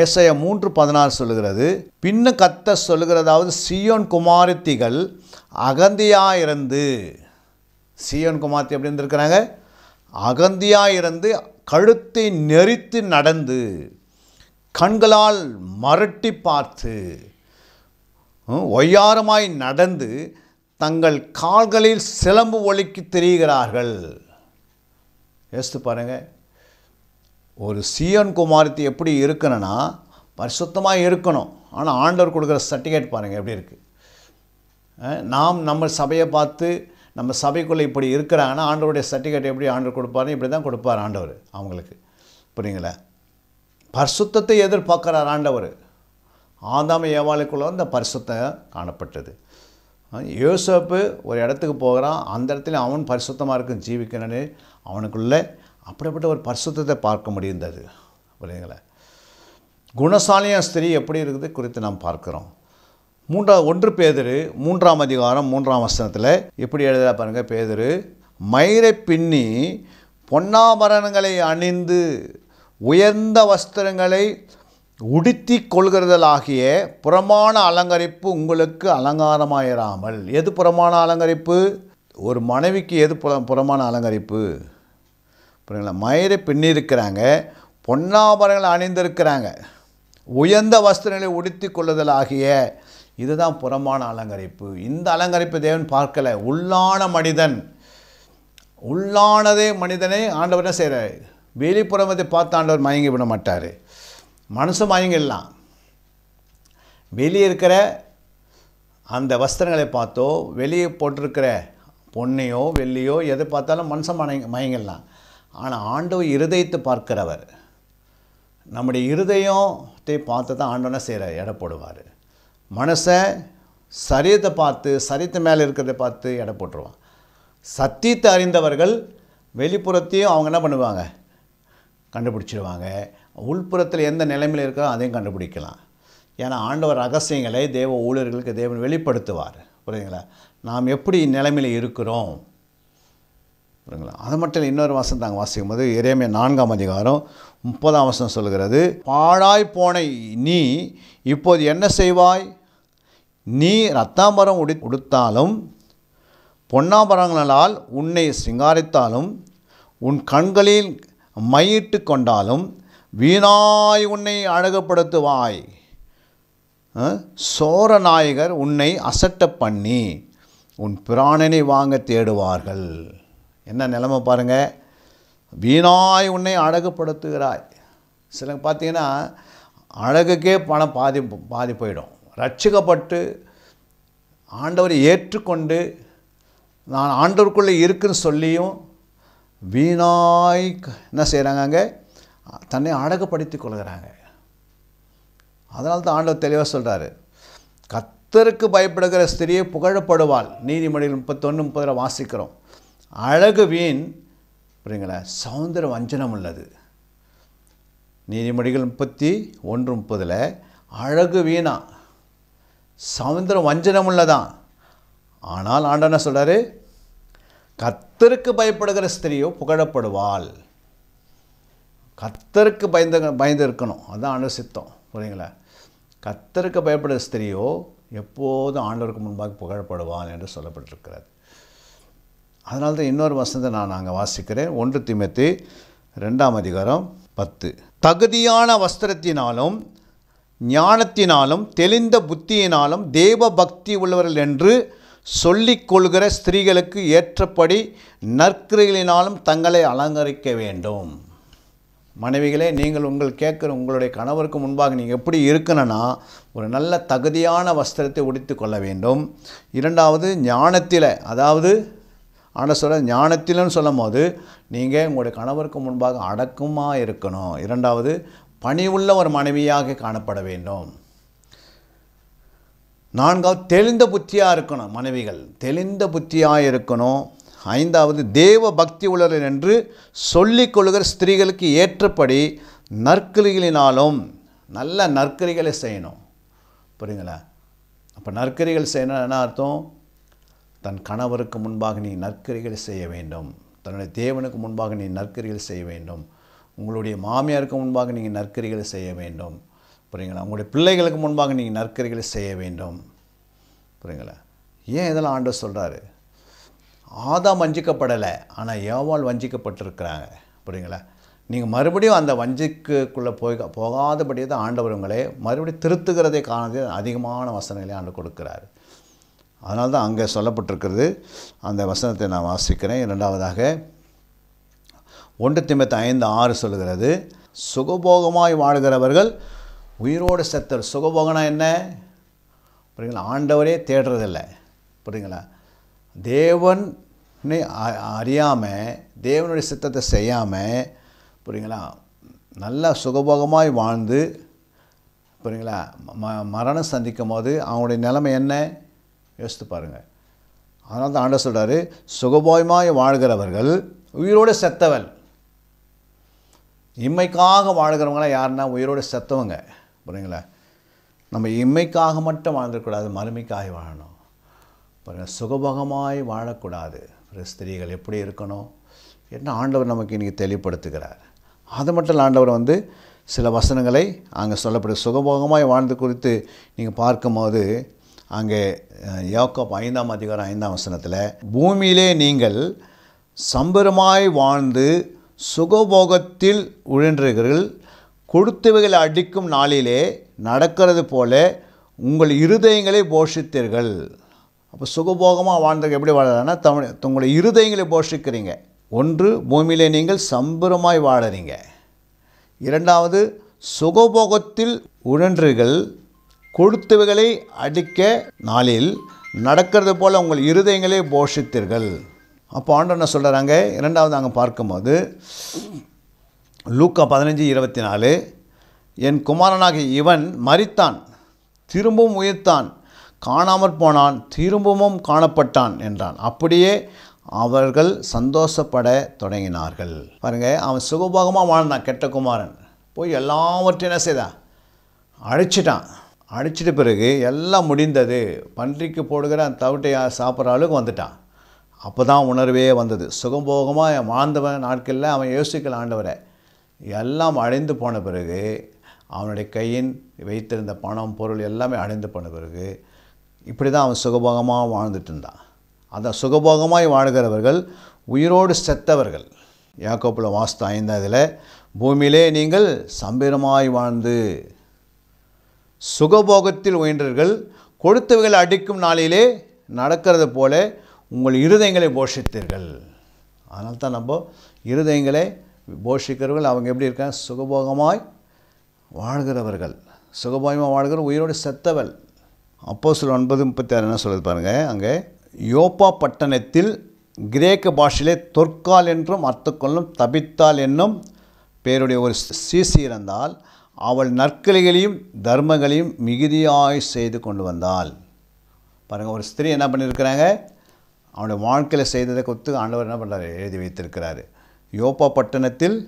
ஏசைய மூன்று பதினாறு சொல்லுகிறது பின்ன கத்த சொல்லுகிறதாவது சியோன் குமாரத்திகள் அகந்தியாக இருந்து சியோன் குமார்த்தி எப்படி இருந்திருக்கிறாங்க? அகந்தியாக இருந்து கழுத்தை நெறித்து நடந்து கண்களால் மரட்டி பார்த்து ஒய்யாரமாய் நடந்து தங்கள் கால்களில் சிலம்பு ஒலிக்கு தெரிகிறார்கள். யோசித்து பாருங்க. ஒரு சியோன் குமாரத்தி எப்படி இருக்கணும்னா பரிசுத்தமாக இருக்கணும். ஆனால் ஆண்டவர் கொடுக்குற சர்டிஃபிகேட் பாருங்கள் எப்படி இருக்குது நாம் நம்ம சபையை பார்த்து நம்ம சபைக்குள்ளே இப்படி இருக்கிறாங்கன்னா ஆண்டவருடைய சர்டிஃபிகேட் எப்படி ஆண்டவர் கொடுப்பாருன்னு இப்படி தான் கொடுப்பார் ஆண்டவர் அவங்களுக்கு. புரியுங்களா? பரிசுத்தத்தை எதிர்பார்க்குறார் ஆண்டவர். ஆதாம ஏவாளுக்குள்ள அந்த பரிசுத்தம் காணப்பட்டது. யோசப்பு ஒரு இடத்துக்கு போகிறான். அந்த இடத்துல அவன் பரிசுத்தமாக இருக்கும் ஜீவிக்கணும்னு அவனுக்குள்ள அப்படிப்பட்ட ஒரு பரிசுத்தத்தை பார்க்க முடிந்தது. புரியுங்களா குணசாலிய ஸ்திரீ எப்படி இருக்குது குறித்து நாம் பார்க்குறோம். மூன்றா ஒன்று பேதரு மூன்றாம் அதிகாரம் மூன்றாம் வசனத்தில் எப்படி எழுதலாம் பாருங்கள் பேதரு மயிரை பின்னி பொன்னாபரணங்களை அணிந்து உயர்ந்த வஸ்திரங்களை உடுத்தி கொள்கிறதலாகிய புறமான அலங்கரிப்பு உங்களுக்கு அலங்காரமாயிராமல். எது புறமான அலங்கரிப்பு? ஒரு மனைவிக்கு எது புற புறமான அலங்கரிப்பு? புரியுங்களா மயிரை பின்னிருக்கிறாங்க பொன்னாபரங்களை அணிந்திருக்கிறாங்க. உயர்ந்த வஸ்திரங்களை உடுத்தி கொள்ளுதலாகிய இதுதான் புறமான அலங்கரிப்பு. இந்த அலங்கரிப்பு தேவன் பார்க்கலை. உள்ளான மனிதன். உள்ளானதே மனிதனை ஆண்டவர் செய்கிறார் வெளிப்புறமத்தை பார்த்து ஆண்டவர் மயங்கி விட மாட்டார். மனசு மயங்கிடலாம். வெளியே இருக்கிற அந்த வஸ்திரங்களை பார்த்தோ வெளியே போட்டிருக்கிற பொன்னையோ வெள்ளியோ எதை பார்த்தாலும் மனுஷன் மயங்க மயங்கிடலாம். ஆனால் ஆண்டவர் இருதயத்தை பார்க்கிறவர். நம்முடைய இருதயத்தை பார்த்து தான் ஆண்டவனை செய்கிற எடை போடுவார். மனுஷன் சரியத்தை பார்த்து சரியத்தை மேலே இருக்கிறத பார்த்து எடை போட்டுருவான். சத்தியத்தை அறிந்தவர்கள் வெளிப்புறத்தையும் அவங்க என்ன பண்ணுவாங்க? கண்டுபிடிச்சிடுவாங்க உள்புறத்தில் எந்த நிலைமையில் இருக்கோ அதையும் கண்டுபிடிக்கலாம். ஏன்னா ஆண்டவர் ரகசியங்களை தேவ ஊழியர்களுக்கு தேவன் வெளிப்படுத்துவார். புரியுதுங்களா? நாம் எப்படி நிலைமையில் இருக்கிறோம்? புரியுங்களா அது மட்டும் இல்லை இன்னொரு வசனம் தாங்க வாசிக்கும் போது இறைமை நான்காம் அதிகாரம் முப்பதாம் வசனம் சொல்கிறது பாழாய் போன நீ இப்போது என்ன செய்வாய்? நீ ரத்தாம்பரம் உடி உடுத்தாலும் பொன்னாம்பரங்களால் உன்னை சிங்காரித்தாலும் உன் கண்களில் மையிட்டு கொண்டாலும் வீணாய் உன்னை அழகுப்படுத்துவாய் சோரநாயகர் உன்னை அசட்ட பண்ணி உன் பிராணனை வாங்க தேடுவார்கள். என்ன நிலைமை பாருங்கள் வீணாய் உன்னை அழகுப்படுத்துகிறாய் சில பார்த்தீங்கன்னா அழகுக்கே பணம் பாதி பாதி போயிடும். ரட்சிக்கப்பட்டு ஆண்டவரை ஏற்றுக்கொண்டு நான் ஆண்டவருக்குள்ளே இருக்குன்னு சொல்லியும் வீணாய் என்ன செய்கிறாங்க அங்கே? தன்னை அழகுப்படுத்தி கொள்கிறாங்க. அதனால தான் ஆண்டவர் தெளிவாக சொல்கிறாரு கத்தருக்கு பயப்படுகிற ஸ்திரியை புகழப்படுவாள். நீதிமொழிகள் முப்பத்தொன்று முப்பதில் வாசிக்கிறோம். அழகு வீண் புரியுங்களா? சௌந்தர வஞ்சனம் உள்ளது. நீதிமொழிகள் முப்பத்தி ஒன்று முப்பதில் அழகு வீணா சௌந்தர வஞ்சனம் உள்ளதான் ஆனால் ஆண்டவர் என்ன சொல்கிறாரு கத்தருக்கு பயப்படுகிற ஸ்திரியோ புகழப்படுவாள். கத்தருக்கு பயந்து பயந்து இருக்கணும். அதுதான் அனுசித்தம் சித்தம். புரியுங்களா கத்தருக்கு பயப்படுகிற ஸ்திரியோ எப்போதும் ஆண்டவருக்கு முன்பாக புகழப்படுவாள் என்று சொல்லப்பட்டிருக்கிறது. அதனால தான் இன்னொரு வசனத்தை நான் நாங்கள் வாசிக்கிறேன். ஒன்று திமுத்தி ரெண்டாம் அதிகாரம் பத்து. தகுதியான வஸ்திரத்தினாலும் ஞானத்தினாலும் தெளிந்த புத்தியினாலும் தேவ பக்தி உள்ளவர்கள் என்று சொல்லிக் கொள்கிற ஸ்திரீகளுக்கு ஏற்றபடி நற்கிரிகளினாலும் தங்களை அலங்கரிக்க வேண்டும். மனைவிகளே நீங்கள் உங்கள் கேட்குற உங்களுடைய கணவருக்கு முன்பாக நீங்கள் எப்படி இருக்கணும்னா ஒரு நல்ல தகுதியான வஸ்திரத்தை உடுத்தி கொள்ள வேண்டும். இரண்டாவது ஞானத்தில் அதாவது ஆனால் சொல்ல ஞானத்திலும் சொல்லும் போது நீங்கள் உங்களுடைய கணவருக்கு முன்பாக அடக்கமாக இருக்கணும். இரண்டாவது பணிவுள்ள ஒரு மனைவியாக காணப்பட வேண்டும். நான்காவது தெளிந்த புத்தியாக இருக்கணும் மனைவிகள். தெளிந்த புத்தியாக இருக்கணும். ஐந்தாவது தேவ பக்தி உள்ளவர் என்று சொல்லிக் கொள்கிற ஸ்திரீகளுக்கு ஏற்றபடி நற்கிரிகளினாலும் நல்ல நற்கரிகளை செய்யணும். புரியுங்களா அப்போ நற்கரிகள் செய்யணும் என்ன அர்த்தம்? தன் கணவருக்கு முன்பாக நீ நற்கரிகளை செய்ய வேண்டும். தன்னுடைய தேவனுக்கு முன்பாக நீ நற்கரிகள் செய்ய வேண்டும். உங்களுடைய மாமியாருக்கு முன்பாக நீங்கள் நற்கரிகளை செய்ய வேண்டும். புரியுங்களா? உங்களுடைய பிள்ளைகளுக்கு முன்பாக நீங்கள் நற்கரிகளை செய்ய வேண்டும். புரியுங்களா? ஏன் இதெல்லாம் ஆண்டு சொல்கிறாரு ஆதாம் வஞ்சிக்கப்படலை ஆனால் ஏவாள் வஞ்சிக்கப்பட்டிருக்கிறாங்க. புரியுங்களா? நீங்கள் மறுபடியும் அந்த வஞ்சிக்குள்ளே போய் போகாதபடியே தான் ஆண்டவர் மறுபடியும் திருத்துகிறதை காணது அதிகமான வசனங்களை ஆண்டு கொடுக்கிறார். அதனால தான் அங்கே சொல்லப்பட்டிருக்கிறது. அந்த வசனத்தை நான் வாசிக்கிறேன். இரண்டாவதாக ஒன்று திம்பத்து ஐந்து ஆறு சொல்லுகிறது. சுகபோகமாய் வாழ்கிறவர்கள் உயிரோடு செத்தர் சுகபோகனா என்ன? புரியுங்களா ஆண்டவரே தேடுறதில்ல. புரியுங்களா தேவனை அறியாமல் தேவனுடைய சித்தத்தை செய்யாமல் புரியுங்களா நல்லா சுகபோகமாய் வாழ்ந்து புரியுங்களா ம மரணம் சந்திக்கும் போது அவங்களுடைய நிலைமை என்ன? யோசித்து பாருங்கள் அதனால தான் ஆண்டவர் சொல்கிறாரு சுகபோயமாய் வாழ்கிறவர்கள் உயிரோடு செத்தவன் இம்மைக்காக வாழ்கிறவங்களாம் யாருன்னா உயிரோடு செத்தவங்க. புரியுங்களா நம்ம இம்மைக்காக மட்டும் வாழ்ந்துடக்கூடாது மறுமைக்காக வாழணும். பாருங்கள் சுகபோகமாய் வாழக்கூடாது. ஒரு ஸ்திரீகள் எப்படி இருக்கணும்? என்ன ஆண்டவர் நமக்கு இன்றைக்கி தெளிவுபடுத்துகிறார். அது மட்டும் ஆண்டவர் வந்து சில வசனங்களை அங்கே சொல்லப்படும் சுகபோகமாய் வாழ்ந்து குறித்து நீங்கள் பார்க்கும்போது அங்கே யோக்கப் ஐந்தாம் அதிகாரம் ஐந்தாம் வசனத்தில் பூமியிலே நீங்கள் சம்பரமாய் வாழ்ந்து சுகபோகத்தில் உழன்றீர்கள் கொடுத்தவைகளை அடிக்கும் நாளிலே நடக்கிறது போல உங்கள் இருதயங்களை போஷித்தீர்கள். அப்போ சுகபோகமாக வாழ்ந்தது எப்படி வாழறதுன்னா தமிழ் உங்களுடைய இருதயங்களை போஷிக்கிறீங்க. ஒன்று பூமியிலே நீங்கள் சம்பரமாய் வாழறீங்க. இரண்டாவது சுகபோகத்தில் உழன்றீர்கள். கொடுத்தவைகளை அடிக்க நாளில் நடக்கிறது போல் உங்கள் இருதயங்களை போஷித்தீர்கள். அப்போ ஆண்டவர் என்ன சொல்கிறாங்க இரண்டாவது அங்கே பார்க்கும்போது லூக்கா பதினஞ்சு இருபத்தி நாலு என் குமாரனாகிய இவன் மறித்தான் திரும்பவும் உயிர்த்தான். காணாமற் போனான் திரும்பவும் காணப்பட்டான் என்றான். அப்படியே அவர்கள் சந்தோஷப்பட தொடங்கினார்கள். பாருங்கள் அவன் சுகபோகமாக வாழ்ந்தான் கெட்ட குமாரன். போய் எல்லாவற்றையும் என்ன செய்தான் அழிச்சிட்டான். அடிச்சிட்ட பிறகு எல்லாம் முடிந்தது. பன்றிக்கு போடுகிற அந்த தவிட்டையை சாப்பிட்ற அளவுக்கு வந்துட்டான். அப்போ தான் உணர்வே வந்தது. சுகபோகமாக வாழ்ந்தவன் நாட்களில் அவன் யோசிக்கல ஆண்டவரை. எல்லாம் அழிந்து போன பிறகு அவனுடைய கையின் வைத்திருந்த பணம் பொருள் எல்லாமே அழிந்து போன பிறகு இப்படி தான் அவன் சுகபோகமாக வாழ்ந்துட்டு இருந்தான். அந்த சுகபோகமாய் வாழ்கிறவர்கள் உயிரோடு செத்தவர்கள். யாக்கோப்பில் வாஸ்து ஐந்தாவதில் பூமியிலே நீங்கள் சம்பீரமாய் வாழ்ந்து சுகபோகத்தில் உயின்றர்கள். கொடுத்தவைகள் அடிக்கும் நாளிலே நடக்கிறது போல உங்கள் இருதயங்களை போஷித்தீர்கள். அதனால்தான் நம்ம இருதயங்களை போஷிக்கிறவர்கள் அவங்க எப்படி இருக்காங்க சுகபோகமாய் வாழ்கிறவர்கள். சுகபோகமாக வாழ்கிற உயிரோடு செத்தவள். அப்போ சில ஒன்பது முப்பத்தி ஆறு என்ன சொல்லுது பாருங்கள் அங்கே யோப்பா பட்டணத்தில் கிரேக்க பாஷையிலே தொற்கால் என்றும் அர்த்தக்கொள்ளும் தபித்தால் என்னும் பேருடைய ஒரு சீசி இருந்தால் அவள் நற்கலைகளையும் தர்மங்களையும் மிகுதியாய் செய்து கொண்டு வந்தாள். பாருங்கள் ஒரு ஸ்திரீ என்ன பண்ணியிருக்கிறாங்க அவனுடைய வாழ்க்கையில் செய்ததை கொத்து ஆண்டவர் என்ன பண்ணுறாரு எழுதி வைத்திருக்கிறாரு. யோப்பா பட்டணத்தில்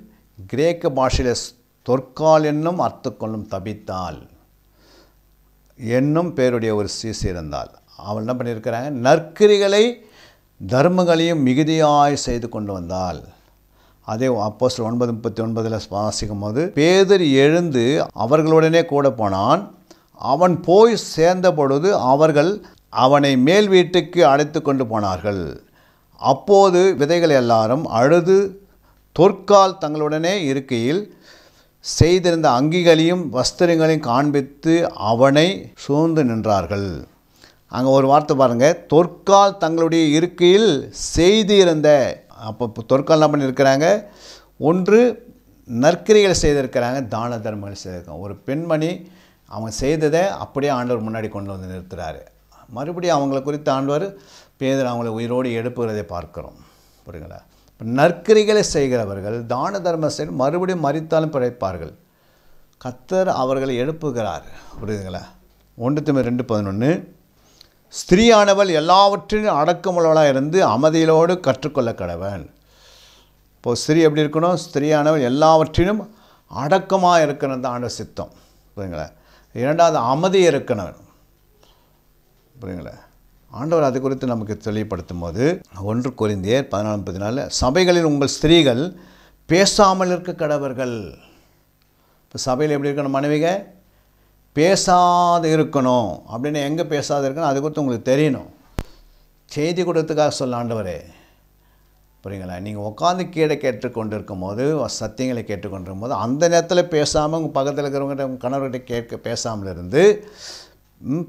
கிரேக்க பாஷையில் தொற்கால் என்னும் அர்த்தக்கொள்ளும் தபித்தாள் என்னும் பேருடைய ஒரு சீசி இருந்தால். அவள் என்ன பண்ணியிருக்கிறாங்க? நற்கிரிகளை தர்மங்களையும் மிகுதியாய் செய்து கொண்டு வந்தாள். அதே அப்போ ஒன்பது முப்பத்தி ஒன்பதில் வாசிக்கும் போது பேதர் எழுந்து அவர்களுடனே கூட போனான். அவன் போய் சேர்ந்த பொழுது அவர்கள் அவனை மேல் வீட்டுக்கு அழைத்து கொண்டு போனார்கள். அப்போது விதைகள் எல்லாரும் அழுது தொற்கால் தங்களுடனே இருக்கையில் செய்திருந்த அங்கிகளையும் வஸ்திரங்களையும் காண்பித்து அவனை சூழ்ந்து நின்றார்கள். அங்கே ஒரு வார்த்தை பாருங்கள் தொற்கால் தங்களுடைய இருக்கையில் செய்திருந்த அப்போ தொற்கால் என்ன பண்ணியிருக்கிறாங்க ஒன்று நற்கிரிகள் செய்திருக்கிறாங்க தான தர்மங்கள் செய்திருக்காங்க. ஒரு பெண்மணி அவங்க செய்ததை அப்படியே ஆண்டவர் முன்னாடி கொண்டு வந்து நிறுத்துகிறாரு மறுபடியும் அவங்கள குறித்து ஆண்டவர் பேதர் அவங்கள உயிரோடு எடுப்புகிறதை பார்க்குறோம். புரியுங்களா நற்கிரிகளை செய்கிறவர்கள் தான தர்ம செய்து மறுபடியும் மறித்தாலும் பிழைப்பார்கள். கத்தர் அவர்களை எழுப்புகிறார். புரியுதுங்களா? ஒன்று தம்பி ரெண்டு பதினொன்று ஸ்திரீயானவள் எல்லாவற்றிலும் அடக்கமுள்ளவளாக இருந்து அமைதியிலோடு கற்றுக்கொள்ள கடவன் இப்போது ஸ்திரீ எப்படி இருக்கணும்? ஸ்திரீயானவள் எல்லாவற்றிலும் அடக்கமாக இருக்கணும் தான் ஆண்ட சித்தம். புரியுங்களா இரண்டாவது அமைதி இருக்கணும். புரியுங்களா ஆண்டவர் அது குறித்து நமக்கு தெளிவுபடுத்தும் போது ஒன்று கொரிந்தியர் பதினாலு பதினாலு சபைகளில் உங்கள் ஸ்திரீகள் பேசாமல் இருக்க கடவர்கள். இப்போ சபையில் எப்படி இருக்கணும் மனைவிக? பேசாது இருக்கணும். அப்படின்னு எங்கே பேசாது இருக்கணும்? அது குறித்து உங்களுக்கு தெரியணும். செய்தி கொடுத்ததுக்காக சொல்ல ஆண்டவரே. புரியுங்களா? நீங்கள் உட்காந்து கீழே கேட்டுக்கொண்டு இருக்கும்போது சத்தியங்களை கேட்டுக்கொண்டிருக்கும் போது அந்த நேரத்தில் பேசாமல் உங்கள் பக்கத்தில் இருக்கிறவங்க உங்கள் கணவர்கிட்ட கேட்க பேசாமல் இருந்து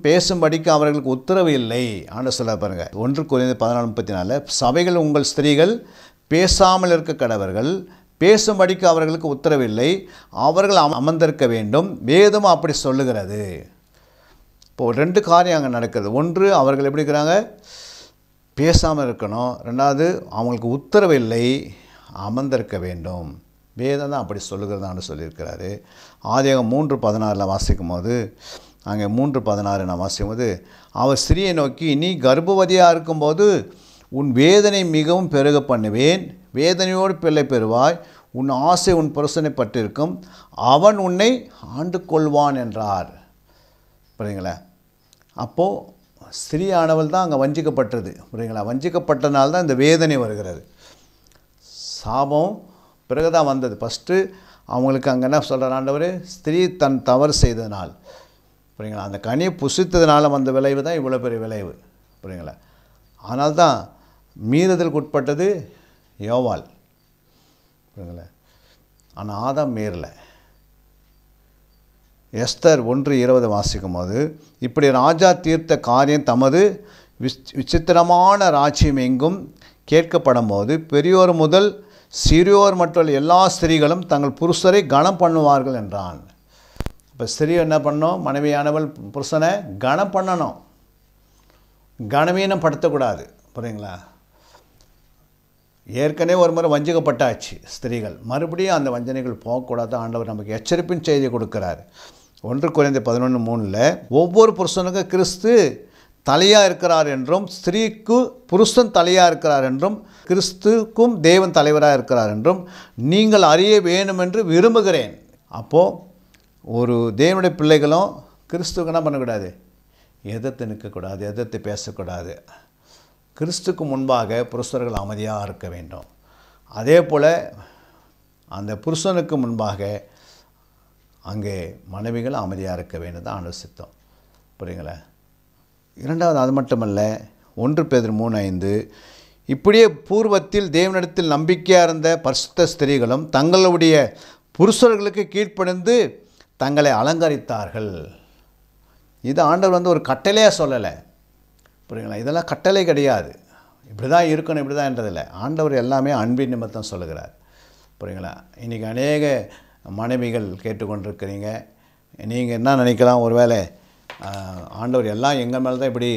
பேசும்படிக்கு அவர்களுக்கு உத்தரவு இல்லை. ஆண்டு சொல்ல பாருங்கள் ஒன்று குறைந்த பதினாலு முப்பத்தி நாலு சபைகள் உங்கள் ஸ்திரீகள் பேசாமல் இருக்க கடவர்கள் பேசும்படிக்கு அவர்களுக்கு உத்தரவில்லை அவர்கள் அமர்ந்திருக்க வேண்டும். வேதம் அப்படி சொல்லுகிறது. இப்போது ரெண்டு காரியம் அங்கே நடக்கிறது. ஒன்று அவர்கள் எப்படி இருக்கிறாங்க? பேசாமல் இருக்கணும். ரெண்டாவது அவங்களுக்கு உத்தரவில்லை அமர்ந்திருக்க வேண்டும். வேதம் தான் அப்படி சொல்லுகிறதான்னு சொல்லியிருக்கிறாரு. ஆதியாகம் மூன்று பதினாறில் வாசிக்கும் போது அங்கே மூன்று பதினாறு நாம் வாசிக்கும் போது அவர் ஸ்திரியை நோக்கி நீ கர்ப்பவதியாக இருக்கும்போது உன் வேதனை மிகவும் பெருக பண்ணுவேன். வேதனையோடு பிள்ளை பெறுவாய். உன் ஆசை உன் புருஷனை அவன் உன்னை ஆண்டு கொள்வான் என்றார். புரியுங்களா அப்போது ஸ்திரீயானவள் தான் அங்கே வஞ்சிக்கப்பட்டது. புரியுங்களா வஞ்சிக்கப்பட்டனால தான் இந்த வேதனை வருகிறது. சாபம் பிறகு தான் வந்தது. ஃபஸ்ட்டு அவங்களுக்கு அங்கே என்ன சொல்கிறார் ஆண்டவர்? ஸ்திரீ தன் தவறு செய்ததனால். புரியுங்களா? அந்த கனியை புசித்ததுனால வந்த விளைவு தான் இவ்வளோ பெரிய விளைவு. புரியுங்களா? ஆனால் தான் மீறுதலுக்கு உட்பட்டது யோவால். புரியுங்களா? ஆனால் ஆதாம் மீறலை. எஸ்தர் ஒன்று இருபது வாசிக்கும் போது இப்படி ராஜா தீர்த்த காரியம் தமது விச் விசித்திரமான ராஜ்யம் எங்கும்? கேட்கப்படும் போது பெரியோர் முதல் சிறியோர் மற்றும் எல்லா ஸ்திரீகளும் தங்கள் புருஷரை கனம் பண்ணுவார்கள் என்றான். இப்போ ஸ்திரீ என்ன பண்ணணும்? மனைவியானவள் புருஷனை கனம் பண்ணணும். கனவீனம் படுத்தக்கூடாது. புரியுங்களா? ஏற்கனவே ஒரு முறை வஞ்சிக்கப்பட்டாச்சு ஸ்திரீகள். மறுபடியும் அந்த வஞ்சனைகள் போகக்கூடாது. ஆண்டவர் நமக்கு எச்சரிப்பின் செய்தி கொடுக்குறாரு. ஒன்று குறைந்த பதினொன்று மூணில் ஒவ்வொரு புருஷனுக்கும் கிறிஸ்து தலையாக இருக்கிறார் என்றும் ஸ்திரீக்கு புருஷன் தலையாக இருக்கிறார் என்றும் கிறிஸ்துக்கும் தேவன் தலைவராக இருக்கிறார் என்றும் நீங்கள் அறிய வேணும் என்று விரும்புகிறேன். அப்போது ஒரு தேவனுடைய பிள்ளைகளும் கிறிஸ்துவுக்கு என்ன பண்ணக்கூடாது? எதிர்த்து நிற்கக்கூடாது எதிர்த்து பேசக்கூடாது. கிறிஸ்துக்கு முன்பாக புருஷர்கள் அமைதியாக இருக்க வேண்டும். அதே போல் அந்த புருஷனுக்கு முன்பாக அங்கே மனைவிகள் அமைதியாக இருக்க வேண்டும் தான் ஆண்டு சித்தம் புரியுங்களா இரண்டாவது அது மட்டுமல்ல ஒன்று பேர் மூணு ஐந்து. இப்படியே பூர்வத்தில் தேவனிடத்தில் நம்பிக்கையாக இருந்த பரிசுத்த ஸ்திரீகளும் தங்களுடைய புருஷர்களுக்கு கீழ்ப்படிந்து தங்களை அலங்கரித்தார்கள். இது ஆண்டவர் வந்து ஒரு கட்டளையாக சொல்லலை. புரியுங்களா இதெல்லாம் கட்டளை கிடையாது. இப்படி தான் இருக்கணும் இப்படி தான்ன்றதில்லை ஆண்டவர் எல்லாமே அன்பின் நிமித்தம் சொல்லுகிறார். புரியுங்களா இன்றைக்கி அநேக மனைவிகள் கேட்டுக்கொண்டிருக்கிறீங்க. நீங்கள் என்ன நினைக்கலாம்? ஒருவேளை ஆண்டவர் எல்லாம் எங்கள் மேலே தான் இப்படி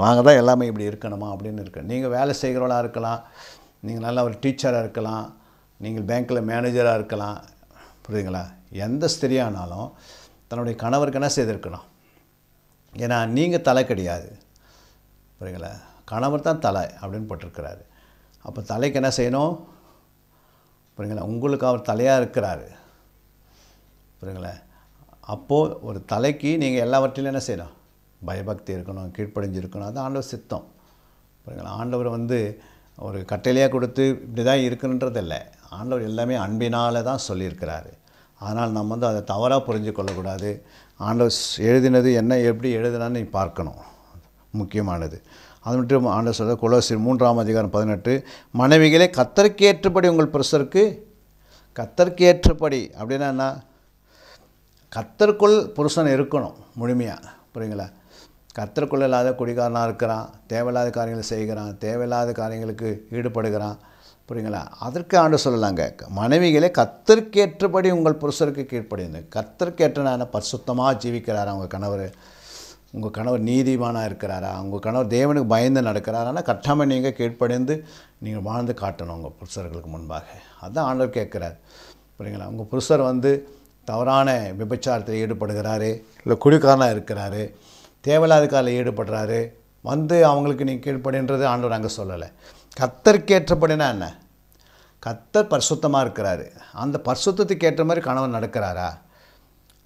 நாங்கள் தான் எல்லாமே இப்படி இருக்கணுமா அப்படின்னு இருக்கு. நீங்கள் வேலை செய்கிறவளாக இருக்கலாம். நீங்கள் நல்ல ஒரு டீச்சராக இருக்கலாம். நீங்கள் பேங்க்கில் மேனேஜராக இருக்கலாம். புரியுதுங்களா? எந்த ஸ்திரியானாலும் தன்னுடைய கணவருக்கு என்ன செய்திருக்கணும்? ஏன்னா நீங்கள் தலை கிடையாது. புரியுங்களா கணவர் தான் தலை அப்படின்னு போட்டிருக்கிறாரு. அப்போ தலைக்கு என்ன செய்யணும்? புரியுங்களா உங்களுக்கு அவர் தலையாக இருக்கிறாரு. புரியுங்களா அப்போது ஒரு தலைக்கு நீங்கள் எல்லாவற்றிலும் என்ன செய்யணும்? பயபக்தி இருக்கணும் கீழ்ப்படிஞ்சு இருக்கணும் அது ஆண்டவர் சித்தம். புரியுங்களா ஆண்டவர் வந்து ஒரு கட்டளையாக கொடுத்து இப்படி தான் இருக்குன்றதில்லை ஆண்டவர் எல்லாமே அன்பினால் தான் சொல்லியிருக்கிறாரு. அதனால் நம்ம வந்து அதை தவறாக புரிஞ்சு கொள்ளக்கூடாது ஆண்டவர் எழுதினது என்ன எப்படி எழுதினான்னு நீ பார்க்கணும். முக்கியமானது. அது மட்டும் ஆண்டவர் சொல்ல குலசி மூன்றாம் அதிகாரம் பதினெட்டு மனைவிகளே கத்தருக்கு ஏற்றபடி உங்கள் புருஷருக்கு கத்தருக்கு ஏற்றபடி அப்படின்னா என்ன? கத்தருக்குள் புருஷன் இருக்கணும் முழுமையாக புரியுங்களா? கத்தருக்குள் இல்லாத குடிகாரனாக இருக்கிறான் தேவையில்லாத காரியங்களை செய்கிறான் தேவையில்லாத காரியங்களுக்கு ஈடுபடுகிறான். புரியுங்களா? அதற்கு ஆண்டு சொல்லலாங்க. மனைவிகளே கத்தருக்கேற்றபடி உங்கள் புருஷருக்கு கீழ்ப்படிந்து கத்தருக்கேற்றனான பரிசுத்தமாக ஜீவிக்கிறாரா உங்கள் கணவர்? உங்கள் கணவர் நீதிமானாக இருக்கிறாரா? உங்கள் கணவர் தேவனுக்கு பயந்து நடக்கிறாரானா? கட்டாமல் நீங்கள் கீழ்ப்படைந்து நீங்கள் வாழ்ந்து காட்டணும் உங்கள் புருஷர்களுக்கு முன்பாக. அதுதான் ஆண்டவர் கேட்குறார். புரியுங்களா? உங்கள் புருஷர் வந்து தவறான விபச்சாரத்தில் ஈடுபடுகிறாரு இல்லை குடிக்காரனாக இருக்கிறாரு தேவையில்லாத காலில் ஈடுபடுறாரு வந்து அவங்களுக்கு நீ கீழ்ப்படின்றது ஆண்டவர் அங்கே சொல்லலை. கத்தருக்கேற்றபடினா என்ன? கத்தர் பரிசுத்தமாக இருக்கிறாரு. அந்த பரிசுத்தத்துக்கு ஏற்ற மாதிரி கணவன் நடக்கிறாரா?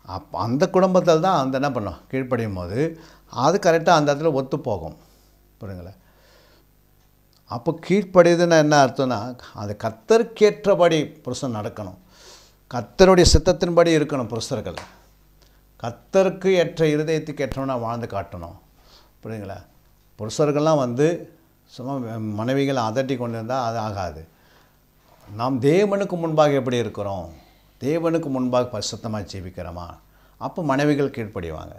அப் அந்த குடும்பத்தில் தான் அந்த என்ன பண்ணும்? கீழ்ப்படியும் போது அது கரெக்டாக அந்த இடத்துல ஒத்து போகும். புரியுங்களா அப்போ கீழ்ப்படியுதுன்னா என்ன அர்த்தம்னா அது கத்தருக்கேற்றபடி புருஷன் நடக்கணும். கத்தருடைய சித்தத்தின்படி இருக்கணும் புருஷர்கள். கத்தருக்கு ஏற்ற இருதயத்துக்கு ஏற்றவனா வாழ்ந்து காட்டணும். புரியுங்களா புருஷர்கள்லாம் வந்து சும்மா மனைவிகளை அதட்டி கொண்டு இருந்தால் அது ஆகாது. நாம் தேவனுக்கு முன்பாக எப்படி இருக்கிறோம்? தேவனுக்கு முன்பாக பரிசுத்தமாக ஜீவிக்கிறோமா? அப்போ மனைவிகள் கீழ்ப்படிவாங்க.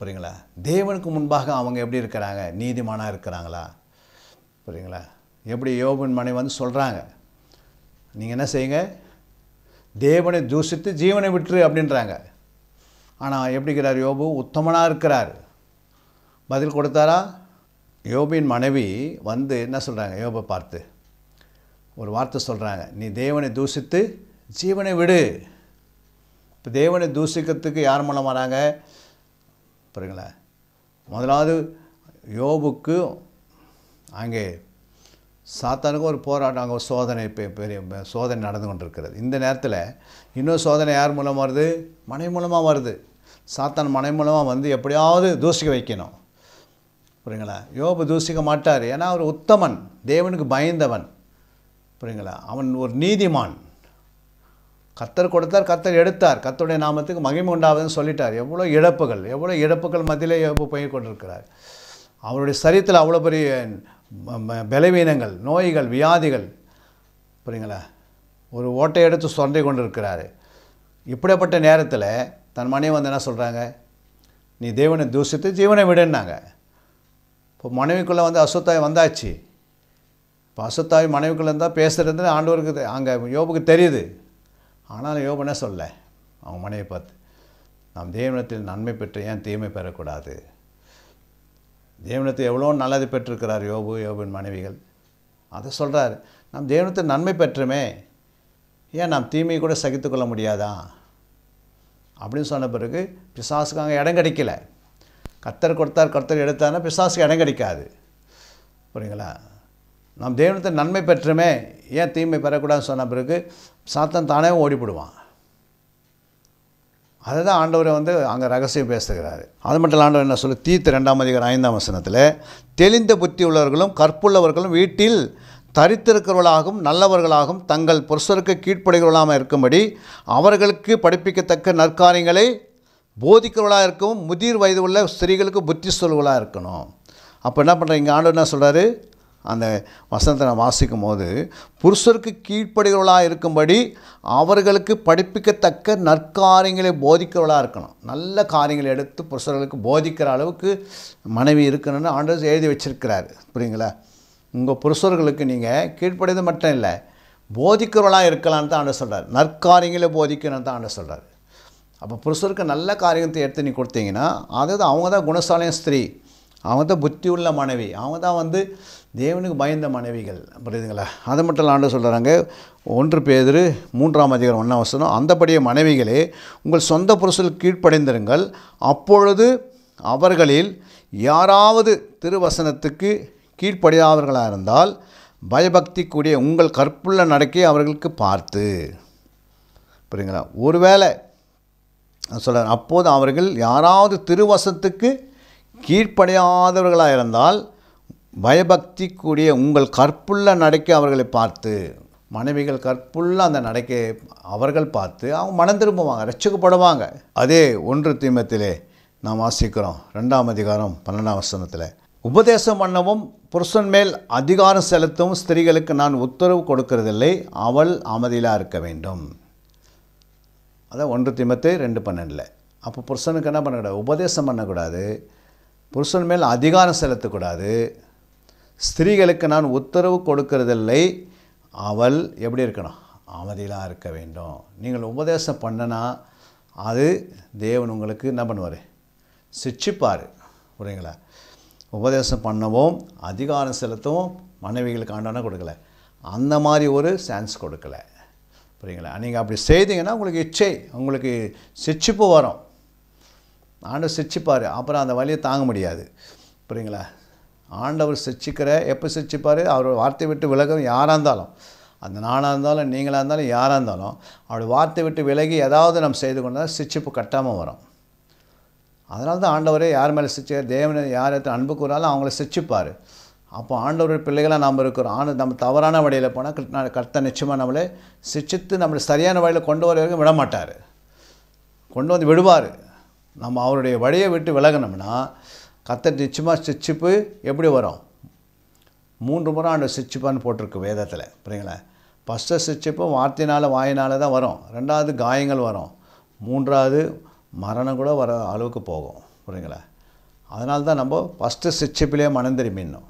புரியுங்களா? தேவனுக்கு முன்பாக அவங்க எப்படி இருக்கிறாங்க? நீதிமானாக இருக்கிறாங்களா? புரியுங்களா? எப்படி யோபின் மனைவி வந்து சொல்கிறாங்க நீங்கள் என்ன செய்யுங்க? தேவனை தூஷித்து ஜீவனை விட்டுரு அப்படின்றாங்க. ஆனால் எப்படிக்கிறார் யோபு? உத்தமனாக இருக்கிறார். பதில் கொடுத்தாரா? யோபின் மனைவி வந்து என்ன சொல்கிறாங்க யோபை பார்த்து. ஒரு வார்த்தை சொல்கிறாங்க நீ தேவனை தூசித்து ஜீவனை விடு. இப்போ தேவனை தூசிக்கிறதுக்கு யார் மூலம் வராங்க? பாருங்களேன். முதலாவது யோபுக்கு அங்கே சாத்தானுக்கு ஒரு போராட்டம் அங்கே ஒரு சோதனை பெரிய சோதனை நடந்து கொண்டிருக்கிறது. இந்த நேரத்தில் இன்னொரு சோதனை யார் மூலம் வருது? மனை மூலமாக வருது. சாத்தான் மனை மூலமாக வந்து எப்படியாவது தூசிக்க வைக்கணும். புரியுங்களா? யோபு தூசிக்க மாட்டார். ஏன்னா அவர் உத்தமன். தேவனுக்கு பயந்தவன். புரியுங்களா? அவன் ஒரு நீதிமான். கத்தர் கொடுத்தார் கத்தர் எடுத்தார். கத்தருடைய நாமத்துக்கு மகிமை உண்டாவதுன்னு சொல்லிட்டார். எவ்வளோ இழப்புகள் எவ்வளோ இழப்புகள் மத்தியிலே யோபு போய் கொண்டிருக்கிறார். அவருடைய சரீரத்தில் அவ்வளோ பெரிய பலவீனங்கள் நோய்கள் வியாதிகள் புரியுங்களா? ஒரு ஓட்டை எடுத்து சொண்டை கொண்டு இருக்கிறாரு இப்படிப்பட்ட நேரத்தில் தன் மனைவி வந்து என்ன சொல்கிறாங்க நீ தேவனை தூஷித்து ஜீவனை விடுன்னாங்க. இப்போ மனைவிக்குள்ளே வந்து அசுத்தாய் வந்தாச்சு. இப்போ அசுத்தாய் மனைவிக்குள்ளே இருந்தால் பேசுகிறது ஆண்டவருக்கு அங்கே யோபுக்கு தெரியுது. ஆனாலும் யோபு என்ன சொல்ல? அவங்க மனைவி பார்த்து நாம் தேவனத்தில் நன்மை பெற்று ஏன் தீமை பெறக்கூடாது? தேவனத்தை எவ்வளோ நல்லது பெற்றிருக்கிறார் யோபு யோபின் மனைவிகள்? அதை சொல்கிறார் நாம் தேவனத்தை நன்மை பெற்றுமே ஏன் நாம் தீமையை கூட சகித்துக்கொள்ள முடியாதா? அப்படின்னு சொன்ன பிறகு பிசாசுக்கு அங்கே இடம் கிடைக்கல. கத்தர் கொடுத்தார் கர்த்தர் எடுத்தார்னா பிசாசுக்கு இடம் கிடைக்காது புரியுங்களா? நாம் தேவனத்தை நன்மை பெற்றுமே ஏன் தீமை பெறக்கூடாதுன்னு சொன்ன பிறகு சாத்தன் தானே ஓடிவிடுவான் அதை தான் ஆண்டவரை வந்து அங்கே ரகசியம் பேசுகிறாரு. அது மட்டும் ஆண்டவர் என்ன சொல்லு தீத்து ரெண்டாம் அதிகாரம் ஐந்தாம் வசனத்தில் தெளிந்த புத்தி உள்ளவர்களும் கற்புள்ளவர்களும் வீட்டில் தரித்திருக்கிறவர்களாகவும் நல்லவர்களாகவும் தங்கள் புருஷருக்கு கீழ்ப்படுகிறவர்களாக இருக்கும்படி அவர்களுக்கு படிப்பிக்கத்தக்க நற்காரியங்களை போதிக்கிறவளாக இருக்கவும் முதிர் வயது உள்ள ஸ்திரீகளுக்கு புத்தி சொல்வர்களாக இருக்கணும். அப்போ என்ன பண்ணுறீங்க ஆண்டு என்ன சொல்கிறாரு அந்த வசனத்தை நான் வாசிக்கும் போது புருஷருக்கு கீழ்ப்படுகிறவளாக இருக்கும்படி அவர்களுக்கு படிப்பிக்கத்தக்க நற்காரியங்களை போதிக்கிறவளாக இருக்கணும். நல்ல காரியங்களை எடுத்து புருஷர்களுக்கு போதிக்கிற அளவுக்கு மனைவி இருக்கணும்னு ஆண்டவர் எழுதி வச்சிருக்கிறாரு. புரியுங்களா? உங்கள் புருஷர்களுக்கு நீங்கள் கீழ்ப்படியது மட்டும் இல்லை போதிக்கிறவளாக இருக்கலான்னு தான் ஆண்டு சொல்கிறார் நற்காரியங்களை போதிக்கணும்னு தான் ஆண்டு சொல்கிறார் அப்போ புருஷருக்கு நல்ல காரியத்தை எடுத்து நீ கொடுத்தீங்கன்னா அதாவது அவங்க தான் குணசாலையும் ஸ்திரீ. அவங்க தான் புத்தி உள்ள மனைவி. அவங்க தான் வந்து தேவனுக்கு பயந்த மனைவிகள். புரியுதுங்களா? அது மட்டும் ஆண்டு சொல்கிறாங்க ஒன்று பேர் மூன்றாம் அதிகாரம் ஒன்றாம் வசனம் அந்தபடியே மனைவிகளே உங்கள் சொந்த புருஷனுக்கு கீழ்ப்படைந்திருங்கள். அப்பொழுது அவர்களில் யாராவது திருவசனத்துக்கு கீழ்ப்படியாதவர்களாக இருந்தால் பயபக்தி கூடிய உங்கள் கற்புள்ள நடக்கை அவர்களுக்கு பார்த்து. புரியுங்களா ஒருவேளை சொல்ல அப்போது அவர்கள் யாராவது திருவசத்துக்கு கீழ்ப்படையாதவர்களாக இருந்தால் பயபக்தி கூடிய உங்கள் கற்புள்ள நடக்கை அவர்களை பார்த்து மனைவிகள் கற்புள்ள அந்த நடக்கை அவர்கள் பார்த்து அவங்க மனம் திரும்புவாங்க ரட்சிக்கப்படுவாங்க அதே ஒன்று தீமத்திலே நாம் வாசிக்கிறோம் ரெண்டாம் அதிகாரம் பன்னெண்டாம் வசனத்தில். உபதேசம் பண்ணவும் புருஷன் மேல் அதிகாரம் செலுத்தவும் ஸ்திரீகளுக்கு நான் உத்தரவு கொடுக்கறதில்லை அவள் அமைதியிலாக இருக்க வேண்டும். அதான் ஒன்று திமத்து ரெண்டு பன்னெண்டில். அப்போ புருஷனுக்கு என்ன பண்ணக்கூடாது? உபதேசம் பண்ணக்கூடாது. புருஷன் மேல் அதிகாரம் செலுத்தக்கூடாது. ஸ்திரீகளுக்கு நான் உத்தரவு கொடுக்கறதில்லை. அவள் எப்படி இருக்கணும்? அமைதியாக இருக்க வேண்டும். நீங்கள் உபதேசம் பண்ணனா அது தேவன் உங்களுக்கு என்ன பண்ணுவார்? சிச்சிப்பார். புரியுங்களா? உபதேசம் பண்ணவும் அதிகாரம் செலுத்தவும் மனைவிகளுக்கு ஆண்டான கொடுக்கல. அந்த மாதிரி ஒரு சான்ஸ் கொடுக்கல. புரியுங்களா? நீங்கள் அப்படி செய்தீங்கன்னா உங்களுக்கு இச்சை உங்களுக்கு சிட்சிப்பு வரும். ஆண்டவர் சிரிச்சிப்பார். அப்புறம் அந்த வழியை தாங்க முடியாது. புரியுங்களா? ஆண்டவர் சிரிச்சிக்கிற எப்போ சிரிச்சிப்பார்? அவர் வார்த்தை விட்டு விலகும் யாராக இருந்தாலும். அந்த நானாக இருந்தாலும் நீங்களாக இருந்தாலும் யாராக இருந்தாலும் அவர் வார்த்தை விட்டு விலகி ஏதாவது நம்ம செய்து கொண்டால் சிரிச்சிப்பு கட்டாமல் வரும். அதனால தான் ஆண்டவரே யார் மேலே சிரிச்சு தேவனை யார் இடத்துல அன்பு கூறாலும் அவங்கள சிரிச்சிப்பார். அப்போ ஆண்டவர் பிள்ளைகளாக நாம் இருக்கிறோம். ஆண்டு நம்ம தவறான வழியில் போனால் கர்த்தர் நிச்சயமாக நம்மளை சிச்சித்து நம்மளை சரியான வழியில் கொண்டு வர வரைக்கும் விட மாட்டார் கொண்டு வந்து விடுவார். நம்ம அவருடைய வழியை விட்டு விலகணும்னா கர்த்தர் நிச்சயமாக சிச்சிப்பு எப்படி வரும்? மூன்று முறை ஆண்டு சிச்சிப்பான்னு போட்டிருக்கு வேதத்தில் புரியுங்களா ஃபஸ்ட்டு சிச்சிப்பு வார்த்தையினால் வாயினால் தான் வரும். ரெண்டாவது காயங்கள் வரும். மூன்றாவது மரணம் கூட வர அளவுக்கு போகும் புரியுங்களா அதனால தான் நம்ம ஃபஸ்ட்டு சிச்சிப்பிலே மனம் திரும்பிடணும்.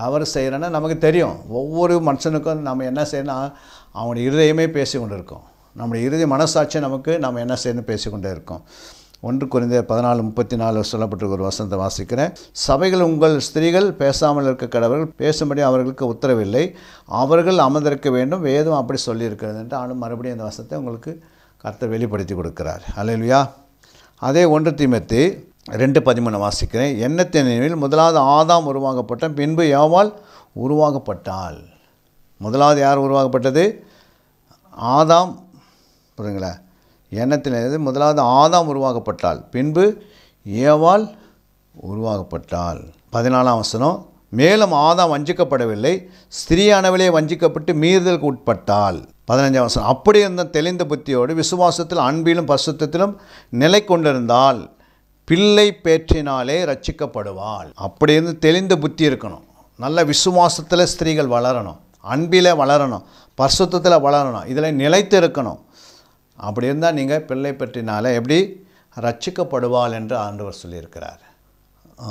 தவறு செய்கிறேன்னா நமக்கு தெரியும். ஒவ்வொரு மனுஷனுக்கும் நம்ம என்ன செய்யணும் அவனுடைய இருதயமே பேசி கொண்டு இருக்கோம் நம்முடைய இறுதி மனசாட்சி நமக்கு நம்ம என்ன செய்யணும் பேசி கொண்டே இருக்கோம் ஒன்று குறைந்த பதினாலு முப்பத்தி நாலு சொல்லப்பட்டிருக்க ஒரு வசனத்தை வாசிக்கிறேன். சபைகள் உங்கள் ஸ்திரீகள் பேசாமல் இருக்க கடவர்கள் பேசும்படி அவர்களுக்கு உத்தரவில்லை. அவர்கள் அமர்ந்திருக்க வேண்டும். வேதம் அப்படி சொல்லியிருக்கிறது என்று ஆளும் மறுபடியும் அந்த வசனத்தை உங்களுக்கு கர்த்தர் வெளிப்படுத்தி கொடுக்கிறார். அல்லையா அதே ஒன்று திமத்தி ரெண்டு பதிமூணு வாசிக்கிறேன். எண்ணத்தின் நினைவில் முதலாவது ஆதாம் உருவாக்கப்பட்ட பின்பு யாவால் உருவாக்கப்பட்டாள்? முதலாவது யார் உருவாக்கப்பட்டது? ஆதாம். புரியுங்களா எண்ணத்திலிருந்து முதலாவது ஆதாம் உருவாக்கப்பட்டாள். பின்பு ஏவால் உருவாக்கப்பட்டாள். பதினாலாம் வசனம். மேலும் ஆதாம் வஞ்சிக்கப்படவில்லை. ஸ்திரீயானவளே வஞ்சிக்கப்பட்டு மீறுதலுக்கு உட்பட்டாள். பதினஞ்சாம் வசனம். அப்படி இருந்த தெளிந்த புத்தியோடு விசுவாசத்தில் அன்பிலும் பசுத்தத்திலும் நிலை கொண்டிருந்தால் பிள்ளை பேற்றினாலே ரட்சிக்கப்படுவாள். அப்படி இருந்து தெளிந்த புத்தி இருக்கணும். நல்ல விசுவாசத்தில் ஸ்திரீகள் வளரணும். அன்பில் வளரணும். பரிசுத்தத்தில் வளரணும். இதில் நிலைத்து இருக்கணும். அப்படி இருந்தால் நீங்கள் பிள்ளை பற்றினால எப்படி? ரட்சிக்கப்படுவாள் என்று ஆண்டவர் சொல்லியிருக்கிறார்.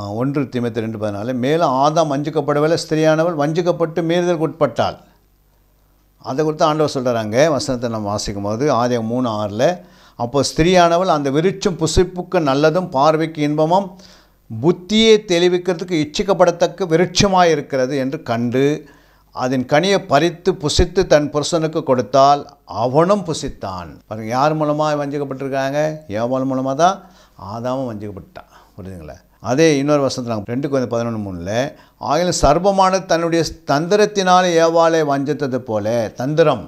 ஒன்று திமுத்தி ரெண்டு பதினாலு. மேலும் ஆதாம் வஞ்சிக்கப்படவில்லை ஸ்திரியானவள் வஞ்சிக்கப்பட்டு மீறுதலுக்கு உட்பட்டாள். அதை குறித்து ஆண்டவர் சொல்கிறாங்க வசனத்தை நம்ம வாசிக்கும் போது ஆதியம் மூணு ஆறில் அப்போ ஸ்திரியானவள் அந்த விருட்சம் புசிப்புக்கு நல்லதும் பார்வைக்கு இன்பமும் புத்தியை தெளிவிக்கிறதுக்கு இச்சிக்கப்படத்தக்க விருட்சமாக இருக்கிறது என்று கண்டு அதன் கனியை பறித்து புசித்து தன் புருஷனுக்கு கொடுத்தால் அவனும் புசித்தான். பாருங்க யார் மூலமாக வஞ்சிக்கப்பட்டிருக்காங்க? ஏவாள் மூலமாக தான் ஆதாமும் வஞ்சிக்கப்பட்டான். புரியுதுங்களா? அதே இன்னொரு வருஷத்தில் நாங்கள் ரெண்டு குழந்தை பதினொன்று மூணில் ஆயிலும் சர்வமானது தன்னுடைய தந்திரத்தினால் ஏவாளை வஞ்சித்தது போல தந்திரம்.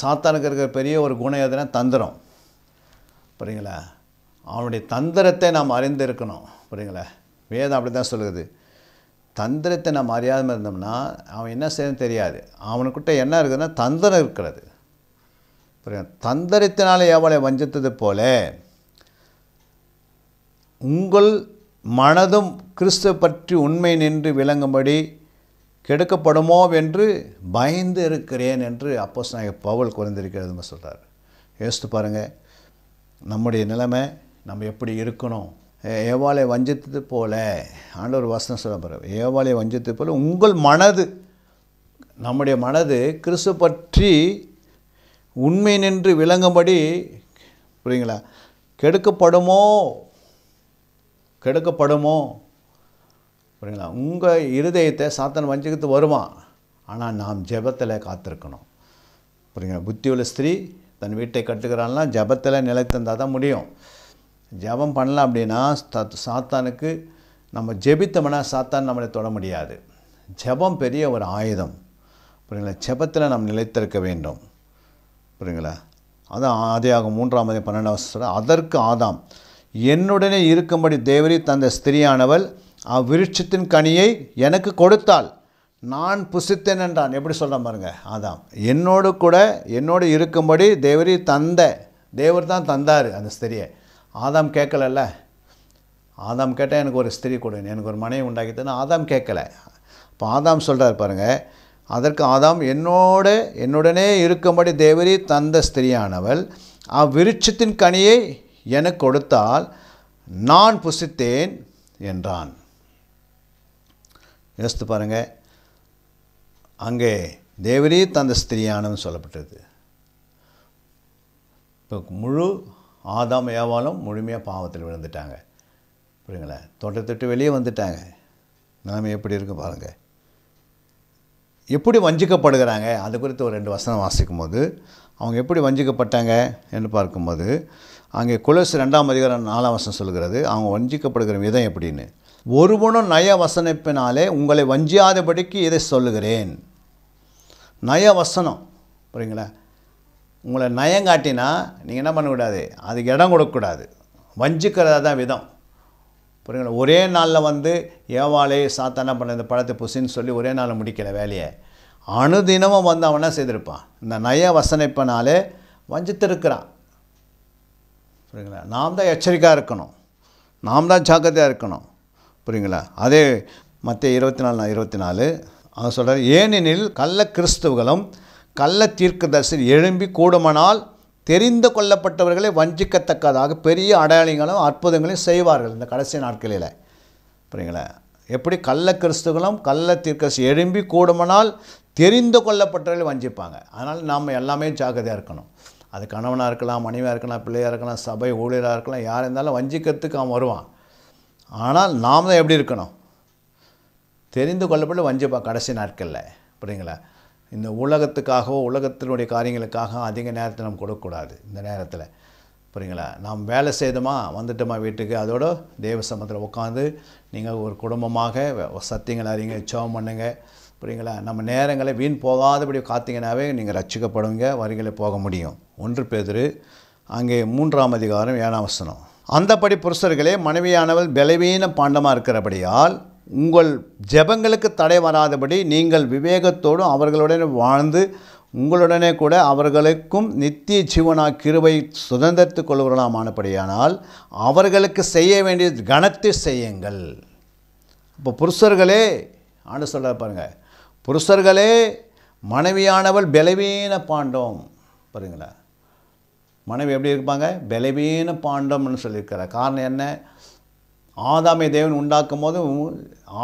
சாத்தானுக்கு இருக்கிற பெரிய ஒரு குணம் எதுனா தந்திரம். புரியுங்களா? அவனுடைய தந்திரத்தை நாம் அறிந்திருக்கணும். புரியுங்களா? வேதம் அப்படி தான் சொல்லுது. தந்திரத்தை நாம் அறியாமல் இருந்தோம்னா அவன் என்ன செய்யணும் தெரியாது. அவனுக்கிட்ட என்ன இருக்குதுன்னா தந்திரம் இருக்கிறது. புரியுங்க? தந்திரத்தினால் ஏவலை வஞ்சித்தது போல உங்கள் மனதும் கிறிஸ்து பற்றி உண்மை நின்று விளங்கும்படி கெடுக்கப்படுமோ என்று பயந்து இருக்கிறேன் என்று அப்போஸ் நாயக பவுல் குறைந்திருக்கிறதுன்னு சொல்கிறார் யோசித்து பாருங்கள் நம்முடைய நிலைமை நம்ம எப்படி இருக்கணும்? ஏ- ஏவாளை வஞ்சித்தது போல ஆண்டவர் வசனம் சொல்ல போகிற ஏவாளை வஞ்சித்தது போல உங்கள் மனது நம்முடைய மனது கிறிஸ்து பற்றி உண்மை நின்று விளங்கும்படி புரியுங்களா? கெடுக்கப்படுமோ? கெடுக்கப்படுமோ? புரியுங்களா? உங்கள் இருதயத்தை சாத்தன் வஞ்சிக்கிட்டு வருவான் ஆனால் நாம் ஜெபத்தில் காத்திருக்கணும். புரியுங்களா? புத்தியுள்ள ஸ்திரீ தன் வீட்டை கட்டுக்கிறாள்னா ஜெபத்தில் நிலைத்திருந்தால் தான் முடியும். ஜெபம் பண்ணலாம் அப்படின்னா சா- சாத்தானுக்கு நம்ம ஜெபித்தோம்னா சாத்தான் நம்மளை தொட முடியாது. ஜெபம் பெரிய ஒரு ஆயுதம். புரியுங்களா? ஜெபத்தில் நாம் நிலைத்திருக்க வேண்டும். புரியுங்களா? அதான் ஆதியாகும் மூன்றாம் மதி பன்னெண்டாம் அதற்கு ஆதாம் என்னுடனே இருக்கும்படி தேவரி தந்த ஸ்திரியானவள் அவ்விருட்சத்தின் கனியை எனக்கு கொடுத்தாள் நான் புசித்தேன் என்றான் எப்படி சொல்கிறேன் பாருங்க. ஆதாம் என்னோடு கூட என்னோடு இருக்கும்படி தேவரி தந்த தேவர் தான் தந்தார் அந்த ஸ்திரியை. ஆதாம் கேட்கலல்ல? ஆதாம் கேட்டால் எனக்கு ஒரு ஸ்திரீ கொடு எனக்கு ஒரு மனைவி உண்டாக்கித்தேன்னு ஆதாம் கேட்கல. இப்போ ஆதாம் சொல்கிறார் பாருங்க அதற்கு ஆதாம் என்னோட என்னுடனே இருக்கும்படி தேவரி தந்த ஸ்திரியானவள் அவ்விருட்சத்தின் கனியை எனக்கு கொடுத்தால் நான் புசித்தேன் என்றான். யோசித்து பாருங்கள் அங்கே தேவரே தந்த ஸ்திரியானவன் சொல்லப்பட்டது. இப்போ முழு ஆதாம் ஏவாலும் முழுமையாக பாவத்தில் விழுந்துட்டாங்க. புரியுங்களா தோட்டத்திட்டு வெளியே வந்துட்டாங்க. நாம் எப்படி இருக்கு பாருங்கள் எப்படி வஞ்சிக்கப்படுகிறாங்க? அது குறித்து ஒரு ரெண்டு வசனம் வாசிக்கும் போது அவங்க எப்படி வஞ்சிக்கப்பட்டாங்க என்று பார்க்கும்போது அங்கே குலசு ரெண்டாம் அதிகாரம் நாலாம் வசனம் சொல்கிறது அவங்க வஞ்சிக்கப்படுகிற விதம் எப்படின்னு. ஒருவனும் நய வசனிப்பினாலே உங்களை வஞ்சியாதபடிக்கு இதை சொல்லுகிறேன். நய வசனம் புரியுங்களா? உங்களை நயம் காட்டினா நீங்கள் என்ன பண்ணக்கூடாது? அதுக்கு இடம் கொடுக்கக்கூடாது. வஞ்சிக்கிறதா தான் விதம். புரியுங்களா? ஒரே நாளில் வந்து ஏவாளே சாத்தானா பண்ண இந்த படத்தை புசின்னு சொல்லி ஒரே நாளில் முடிக்கலை வேலையை. அணுதினமும் வந்து அவன் என்ன செய்திருப்பான்? இந்த நய வசனைப்பனாலே வஞ்சித்திருக்கிறான். புரியுங்களா? நாம் தான் எச்சரிக்கையாக இருக்கணும். நாம் தான் ஜாக்கிரதையாக இருக்கணும். புரியுங்களா? அதே மற்ற இருபத்தி நாலு இருபத்தி நாலு அவங்க சொல்கிறார் ஏனெனில் கள்ள கிறிஸ்துவர்களும் கள்ள தீர்க்கதரிசி எழும்பி கூடுமானால் தெரிந்து கொள்ளப்பட்டவர்களை வஞ்சிக்கத்தக்கதாக பெரிய அடையாளங்களும் அற்புதங்களையும் செய்வார்கள் இந்த கடைசி நாட்களில். புரியுங்களா? எப்படி கள்ள கிறிஸ்துகளும் கள்ள தீர்க்கதரிசி எழும்பி கூடுமானால் தெரிந்து கொள்ளப்பட்டவர்களை வஞ்சிப்பாங்க. அதனால் நாம் எல்லாமே ஜாக்கிரதையாக இருக்கணும். அது கணவனாக இருக்கலாம் மனைவியாக இருக்கலாம் பிள்ளையாக இருக்கலாம் சபை ஊழியராக இருக்கலாம் யார் இருந்தாலும் வஞ்சிக்கிறதுக்கு அவன் வருவான். ஆனால் நாம் தான் எப்படி இருக்கணும்? தெரிந்து கொள்ளப்பட்டு வஞ்சப்பா கடைசி நாட்களில் புரியுங்களா இந்த உலகத்துக்காகவோ உலகத்தினுடைய காரியங்களுக்காக அதிக நேரத்தை நம்ம கொடுக்கக்கூடாது இந்த நேரத்தில் புரியுங்களா நாம் வேலை செய்தோமா வந்துட்டோமா வீட்டுக்கு அதோட தேவ சமத்தில் உட்காந்து நீங்கள் ஒரு குடும்பமாக சத்தியங்கள் அறிங்க சோம் பண்ணுங்க புரியுங்களா நம்ம நேரங்களை வீண் போகாதபடி காத்தீங்கன்னாவே நீங்கள் ரட்சிக்கப்படுவீங்க வரிகளை போக முடியும். ஒன்று பேர் அங்கே மூன்றாம் அதிகாரம் ஏழாம் வசனம். அந்தபடி புருஷர்களே மனைவியானவள் பலவீன பாண்டமாக இருக்கிறபடியால் உங்கள் ஜெபங்களுக்கு தடை வராதபடி நீங்கள் விவேகத்தோடும் அவர்களுடன் வாழ்ந்து உங்களுடனே கூட அவர்களுக்கும் நித்திய ஜீவனா கிருவை சுதந்திரத்துக் கொள்வர்களாமானபடியானால் அவர்களுக்கு செய்ய வேண்டிய கனத்தை செய்யுங்கள். இப்போ புருஷர்களே ஆண்டு சொல்ல பாருங்கள் புருஷர்களே மனைவியானவள் பலவீன பாண்டோம் பாருங்களேன். மனைவி எப்படி இருப்பாங்க? பலவீன பாண்டம்னு சொல்லியிருக்கிறார். காரணம் என்ன? ஆதாமை தேவன் உண்டாக்கும் போது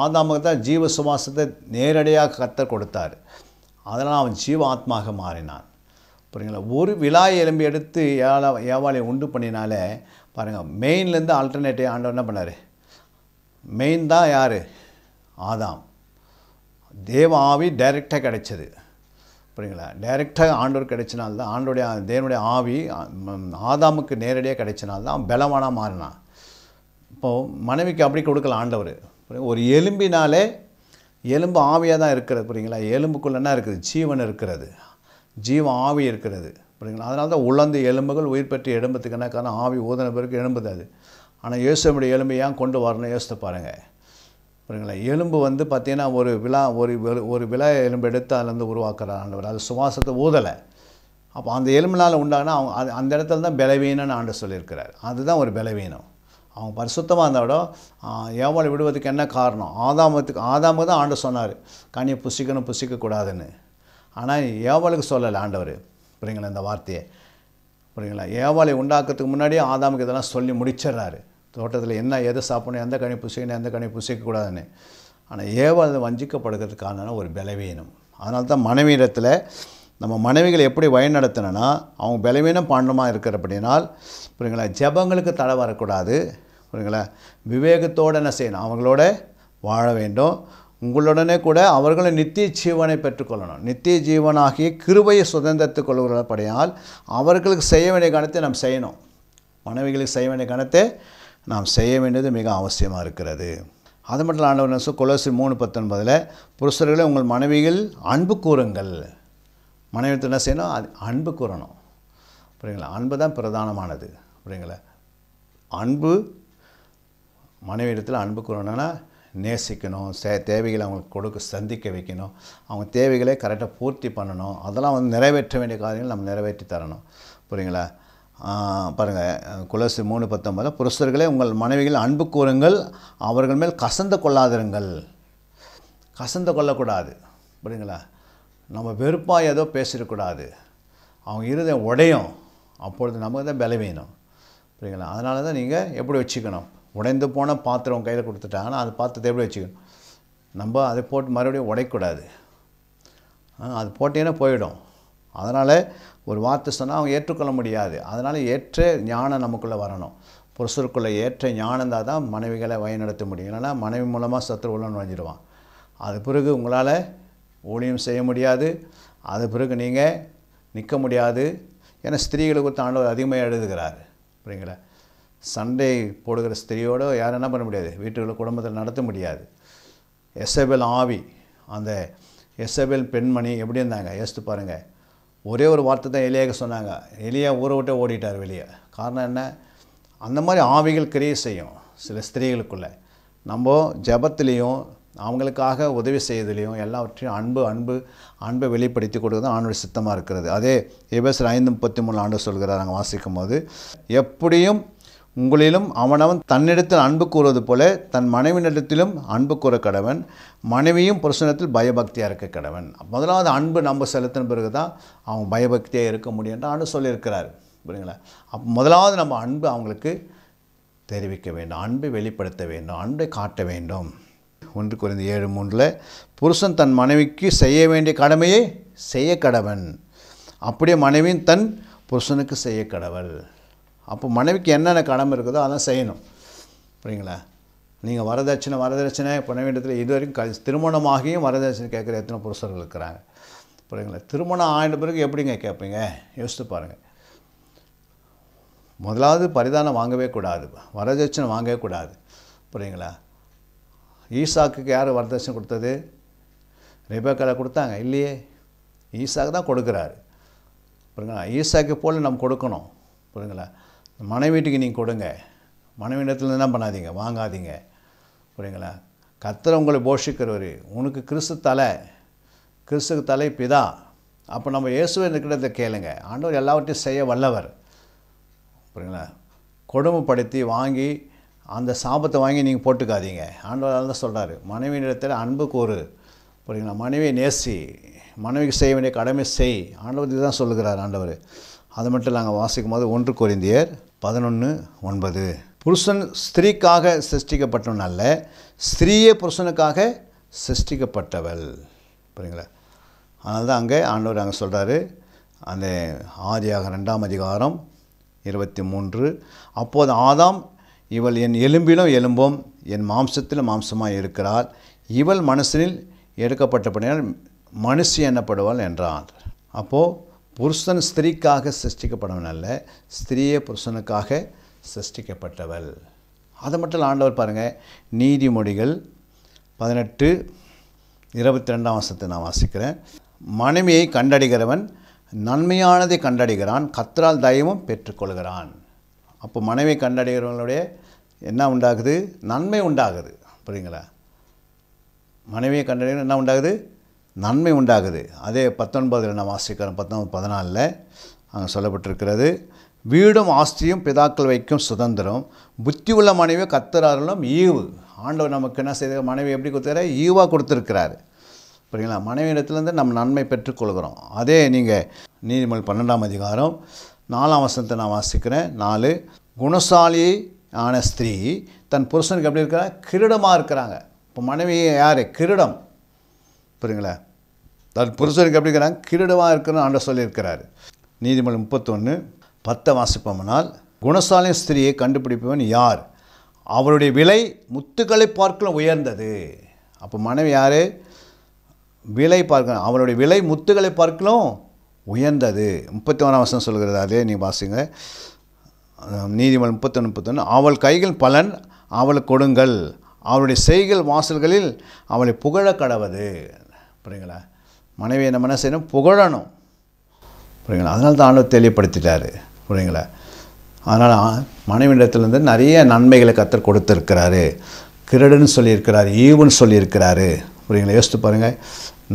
ஆதாமுக்கு தான் ஜீவ சுவாசத்தை நேரடியாக கத்த கொடுத்தார். அதனால் அவன் ஜீவ ஆத்மாக மாறினான். புரியுங்களா ஒரு விழா எலும்பி எடுத்து ஏழா ஏவாளை உண்டு பண்ணினாலே பாருங்கள் மெயின்லேருந்து ஆல்டர்னேட்டிவ் ஆண்டவர் என்ன பண்ணார்? மெயின் தான் யார்? ஆதாம். தேவ ஆவி டைரெக்டாக கிடைச்சது. புரியுங்களா டைரெக்டாக ஆண்டவர் கிடைச்சினால்தான் ஆண்டோடைய தேவனுடைய ஆவி ஆதாமுக்கு நேரடியாக கிடைச்சினால்தான் அவன் பலவானாக மாறினான். இப்போது மனைவிக்கு அப்படி கொடுக்கல ஆண்டவர். ஒரு எலும்பினாலே எலும்பு ஆவியாக தான் இருக்கிறது புரியுங்களா எலும்புக்குள்ளனா இருக்குது? ஜீவன் இருக்கிறது. ஜீவ ஆவி இருக்கிறது புரியுங்களா அதனால தான் உழந்து எலும்புகள் உயிர் பெற்று எலும்புத்துக்கு என்ன காரணம்? ஆவி ஊதன பிறகு எழும்புது அது. ஆனால் இயேசுடைய எலும்பு ஏன் கொண்டு வரணும் யோசித்து பாருங்கள் புரியுங்களா எலும்பு வந்து பார்த்திங்கன்னா ஒரு விழா ஒரு ஒரு விழா எலும்பு எடுத்து அதுலேருந்து உருவாக்குறார் ஆண்டவர். அது சுவாசத்தை ஊதலை. அப்போ அந்த எலும்பினால் உண்டானா அவங்க அது அந்த இடத்துல தான் பலவீனம்னு ஆண்டு சொல்லியிருக்கிறார். அதுதான் ஒரு பலவீனம். அவங்க பரிசுத்தமாக இருந்தவிட ஏவாளை விடுவதுக்கு என்ன காரணம்? ஆதாமத்துக்கு ஆதாமுக்கு தான் ஆண்டு சொன்னார். கனியை புசிக்கணும் புசிக்கக்கூடாதுன்னு. ஆனால் ஏவாளுக்கு சொல்லலை ஆண்டவர். புரியுங்களா இந்த வார்த்தையை? புரியுங்களா? ஏவாளை உண்டாக்குறதுக்கு முன்னாடியே ஆதாமுக்கு இதெல்லாம் சொல்லி முடிச்சிடுறாரு. தோட்டத்தில் என்ன எதை சாப்பிடணும் எந்த கனி புசிக்கணும் எந்த கனி புசிக்கக்கூடாதுன்னு. ஆனால் ஏவாள் வஞ்சிக்கப்படுகிறதுக்கு காரணம் ஒரு பலவீனம். அதனால தான் மனைவியிடத்தில் நம்ம மனைவிகளை எப்படி வழிநடத்தினா அவங்க பலவீனம் பாண்டமாக இருக்கிறபடினால் புரியுங்களா ஜபங்களுக்கு தடை வரக்கூடாது. புரியுங்களா விவேகத்தோடு என்ன செய்யணும் அவங்களோட வாழ வேண்டும். உங்களுடனே கூட அவர்களை நித்திய ஜீவனை பெற்றுக்கொள்ளணும். நித்திய ஜீவனாகிய கிருபையை சுதந்திரத்துக் கொள்கிறபடியால் அவர்களுக்கு செய்ய வேண்டிய கணத்தை நாம் செய்யணும். மனைவிகளுக்கு செய்ய வேண்டிய கணத்தை நாம் செய்ய வேண்டியது மிக அவசியமாக இருக்கிறது. அது மட்டும் ஆண்டவர் ஆண்டவர் கொலோசி மூணு பத்தொன்பதில் புருஷர்களை உங்கள் மனைவிகள் அன்பு கூறுங்கள். மனைவி என்ன செய்யணும்? அது அன்பு கூறணும். புரியுங்களா அன்பு தான் பிரதானமானது. புரியுங்களா அன்பு மனைவி இடத்துல அன்பு கூறணும்னா நேசிக்கணும். சே தேவைகளை அவங்களுக்கு கொடுக்க சந்திக்க வைக்கணும். அவங்க தேவைகளை கரெக்டாக பூர்த்தி பண்ணணும். அதெல்லாம் வந்து நிறைவேற்ற வேண்டிய காரியங்கள் நம்ம நிறைவேற்றி தரணும். புரியுங்களா பாருங்கள் குலசி மூணு பத்தொம்பதில் புருஷர்களே உங்கள் மனைவிகள் அன்பு கூறுங்கள் அவர்கள் மேல் கசந்து கொள்ளாதிருங்கள். கசந்து கொள்ளக்கூடாது புரியுங்களா நம்ம வெறுப்பாக ஏதோ பேசிடக்கூடாது. அவங்க இருதயம் உடையும் அப்பொழுது நமக்கு தான் பலவீனம் புரியுங்களா அதனால தான் நீங்கள் எப்படி வச்சுக்கணும்? உடைந்து போன பாத்திரம் கையில் கொடுத்துட்டாங்கன்னா அது பாத்திரத்தை எப்படி வச்சுக்கணும்? நம்ம அதை போட்டு மறுபடியும் உடைக்கூடாது அது போட்டீங்கன்னா போயிடும். அதனால் ஒரு வார்த்தை சொன்னால் அவங்க ஏற்றுக்கொள்ள முடியாது. அதனால் ஏற்ற ஞானம் நமக்குள்ளே வரணும். புருஷருக்குள்ளே ஏற்ற ஞானம் இருந்தால் தான் மனைவிகளை வழிநடத்த முடியும். இல்லைன்னா மனைவி மூலமாக சத்துரு உள்ள நுழைஞ்சிடுவான் அது பிறகு உங்களால் ஊழியம் செய்ய முடியாது. அது பிறகு நீங்கள் நிற்க முடியாது. ஏன்னா ஸ்திரீகளை குறித்து ஆண்டவர் அதிகமாக எழுதுகிறார். புரியுங்களா? சண்டை போடுகிற ஸ்திரியோடு யாரும் என்ன பண்ண முடியாது. வீட்டுக்குள்ள குடும்பத்தில் நடத்த முடியாது. எஸ்எபிஎல் ஆவி அந்த எஸ்எபிஎல் பெண்மணி எப்படி இருந்தாங்க? யோசித்து பாருங்கள் ஒரே ஒரு வார்த்தை தான் எலியாக சொன்னாங்க. எலியா ஊரை விட்டு ஓடிட்டார் வெளியே. காரணம் என்ன? அந்த மாதிரி ஆவிகள் கிரியை செய்யும் சில ஸ்திரீகளுக்குள்ளே. நம்ம ஜபத்துலேயும் அவங்களுக்காக உதவி செய்யறதுலையும் எல்லாவற்றையும் அன்பு அன்பு அன்பை வெளிப்படுத்தி கொடுக்குறது ஆணுடைய சித்தமாக இருக்கிறது. அதே எபேசர் ஐந்து முப்பத்தி மூணு ஆண்டு சொல்கிறார் நாங்கள் வாசிக்கும் போது எப்படியும் உங்களிலும் அவனவன் தன்னிடத்தில் அன்பு கூறுவது போல தன் மனைவினிடத்திலும் அன்பு கூற கடவன். மனைவியும் புருஷனிடத்தில் பயபக்தியாக இருக்க கடவன். முதலாவது அன்பு நம்ம செலுத்தின பிறகு தான் அவன் பயபக்தியாக இருக்க முடியும்ன்ற ஆண்டு சொல்லியிருக்கிறார். புரியுங்களா அப்போ முதலாவது நம்ம அன்பு அவங்களுக்கு தெரிவிக்க வேண்டும். அன்பை வெளிப்படுத்த வேண்டும். அன்பை காட்ட வேண்டும். ஒன்று குறைந்த ஏழு மூன்றில் புருஷன் தன் மனைவிக்கு செய்ய வேண்டிய கடமையை செய்ய கடவன். அப்படியே மனைவியும் தன் புருஷனுக்கு செய்ய கடவள். அப்போ மனைவிக்கு என்னென்ன கடமை இருக்குதோ அதான் செய்யணும். புரியுங்களா? நீங்கள் வரதட்சணை வரதட்சணை மனைவிடத்தில் இது வரைக்கும் க திருமணமாகியும் வரதட்சணை கேட்குற எத்தனை புருஷர்கள் இருக்கிறாங்க? புரியுங்களா? திருமணம் ஆயின பிறகு எப்படிங்க கேட்பீங்க? யோசித்து பாருங்கள் முதலாவது பரிதானம் வாங்கவே கூடாது. வரதட்சணை வாங்கவே கூடாது. புரியுங்களா? ஈசாக்குக்கு யார் வரதட்சணை கொடுத்தது? ரெபேக்கால கொடுத்தாங்க? இல்லையே. ஈசாக்கு தான் கொடுக்குறாரு. புரியுங்களா? ஈசாக்கு போல் நம்ம கொடுக்கணும். புரியுங்களா? மனைவி வீட்டுக்கு நீங்கள் கொடுங்க. மனைவி இடத்துல என்ன பண்ணாதீங்க? வாங்காதீங்க. புரியுங்களா? கத்தர் உங்களை போஷிக்கிறவர். உனக்கு கிறிஸ்து தலை. கிறிஸ்துக்கு தலை பிதா. அப்போ நம்ம இயேசுவை இருக்கிறத கேளுங்க. ஆண்டவர் எல்லாவற்றையும் செய்ய வல்லவர். புரியுங்களா? கொடுமைப்படுத்தி வாங்கி அந்த சாபத்தை வாங்கி நீங்கள் போட்டுக்காதீங்க. ஆண்டவர் தான் சொல்கிறாரு மனைவியிடத்தில் அன்பு கூறு. புரியுங்களா? மனைவியை நேசி. மனைவிக்கு செய்ய வேண்டிய கடமை செய். ஆண்டவர் இதுதான் சொல்லுகிறார் ஆண்டவர். அது மட்டும் நாங்கள் வாசிக்கும் போது ஒன்று கொரிந்தியர் பதினொன்று ஒன்பது. புருஷன் ஸ்திரீக்காக சிருஷ்டிக்கப்பட்டவன் அல்ல ஸ்திரீயே புருஷனுக்காக சிருஷ்டிக்கப்பட்டவள். புரியுங்களா அதனால தான் அங்கே ஆண்டவர் அங்கே சொல்கிறாரு அந்த ஆதியாக ரெண்டாம் அதிகாரம் இருபத்தி மூன்று. அப்போது ஆதாம் இவள் என் எலும்பிலும் எலும்பும் என் மாம்சத்திலும் மாம்சமாக இருக்கிறாள். இவள் மனுஷனில் எடுக்கப்பட்டபடியால் மனுஷி என்னப்படுவாள் என்றான் அப்போது புருஷன் ஸ்திரீக்காக சிருஷ்டிக்கப்படவன் அல்ல ஸ்திரீயே புருஷனுக்காக சிருஷ்டிக்கப்பட்டவள். அதை மட்டும் ஆண்டவர் பாருங்கள் நீதிமொழிகள் பதினெட்டு இருபத்தி ரெண்டாம் வருஷத்தை நான் வாசிக்கிறேன். மனைவியை கண்டடைகிறவன் நன்மையானதை கண்டடைகிறான் கத்தரால் தயவும் பெற்றுக்கொள்கிறான். அப்போ மனைவியை கண்டடைகிறவங்களுடைய என்ன உண்டாகுது? நன்மை உண்டாகுது. புரியுங்களா? மனைவியை கண்டடைகிற என்ன உண்டாகுது? நன்மை உண்டாகுது. அதே பத்தொன்பதில் நான் வாசிக்கிறேன் பத்தொன்பது பதினாலில் அங்கே சொல்லப்பட்டிருக்கிறது வீடும் ஆஸ்தியும் பிதாக்கள் வைக்கும் சுதந்திரம் புத்தி உள்ள மனைவி கத்தராலும் ஈவு. ஆண்டவர் நமக்கு என்ன செய்த மனைவி எப்படி கொடுத்தாரு? ஈவாக கொடுத்துருக்கிறாரு. புரியுங்களா மனைவி இடத்துலேருந்து நம்ம நன்மை பெற்றுக்கொள்கிறோம். அதே நீங்கள் நீதிமொழி பன்னெண்டாம் அதிகாரம் நாலாம் வசனத்தை நான் வாசிக்கிறேன். நாலு குணசாலி ஆன ஸ்திரீ தன் புருஷனுக்கு எப்படி இருக்கிறாங்க கிரீடமாக இருக்கிறாங்க. இப்போ மனைவி யார்? கிரீடம். புரியுங்களா தன் புருஷனுக்கு எப்படி இருக்கிறாங்க கிரீடமாக இருக்கணும் ஆண்ட சொல்லியிருக்கிறாரு. நீதிமொழி முப்பத்தொன்று பத்தை வாசிப்போம்னால் குணசாலி ஸ்திரியை கண்டுபிடிப்பவன் யார்? அவருடைய விலை முத்துக்களை பார்க்கலாம் உயர்ந்தது. அப்போ மனைவி யார்? விலை பார்க்கணும். அவளுடைய விலை முத்துக்களை பார்க்கலாம் உயர்ந்தது. முப்பத்தி ஓராம் வருஷம் சொல்கிறது அதே நீ வாசிங்க. நீதிமன்றம் முப்பத்தொன்று முப்பத்தொன்று அவள் கைகள் பலன் அவளுக்கு கொடுங்கள். அவளுடைய செய்கள் வாசல்களில் அவளை புகழ கடவது. புரியுங்களா மனைவியை நம்ம என்ன செய்யணும் புகழணும். புரியுங்களா அதனால தான் ஆண்டவர் தெளிவுபடுத்திட்டார். புரியுங்களா அதனால் மனைவிடத்துலேருந்து நிறைய நன்மைகளை கத்தர் கொடுத்துருக்கிறாரு. கிரடுன்னு சொல்லியிருக்கிறாரு ஈவுன்னு சொல்லியிருக்கிறாரு. புரியுங்களா யோசித்து பாருங்கள்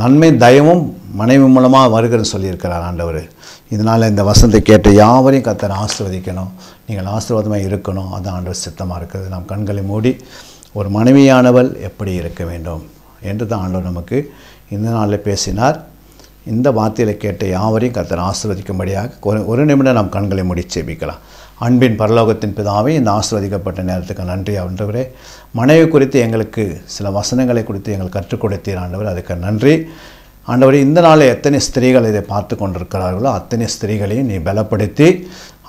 நன்மை தயவும் மனைவி மூலமாக வருகிறன்னு சொல்லியிருக்கிறார் ஆண்டவர். இதனால் இந்த வசந்தை கேட்டு யாவரையும் கத்தர் ஆசிர்வதிக்கணும். நீங்கள் ஆசீர்வாதமாக இருக்கணும். அது ஆண்டவர் சித்தமாக இருக்கிறது. நாம் கண்களை மூடி ஒரு மனைவியானவள் எப்படி இருக்க வேண்டும்? என்று தான் ஆண்டவர் நமக்கு இந்த நாளில் பேசினார். இந்த வார்த்தையில் கேட்ட யாவரையும் கர்த்தர் ஆசிர்வதிக்கும்படியாக ஒரு ஒரு நிமிடம் நாம் கண்களை மூடி செபிக்கலாம் அன்பின் பரலோகத்தின் பிதாவே இந்த ஆசிர்வதிக்கப்பட்ட நேரத்துக்கு நன்றி ஆண்டவரே. மனைவி குறித்து எங்களுக்கு சில வசனங்களை குறித்து எங்களுக்கு கற்றுக் கொடுத்தீர் ஆண்டவர் அதுக்கு நன்றி. ஆண்டவர் இந்த நாளில் எத்தனை ஸ்திரீகள் இதை பார்த்து கொண்டிருக்கிறார்களோ அத்தனை ஸ்திரீகளையும் நீ பலப்படுத்தி.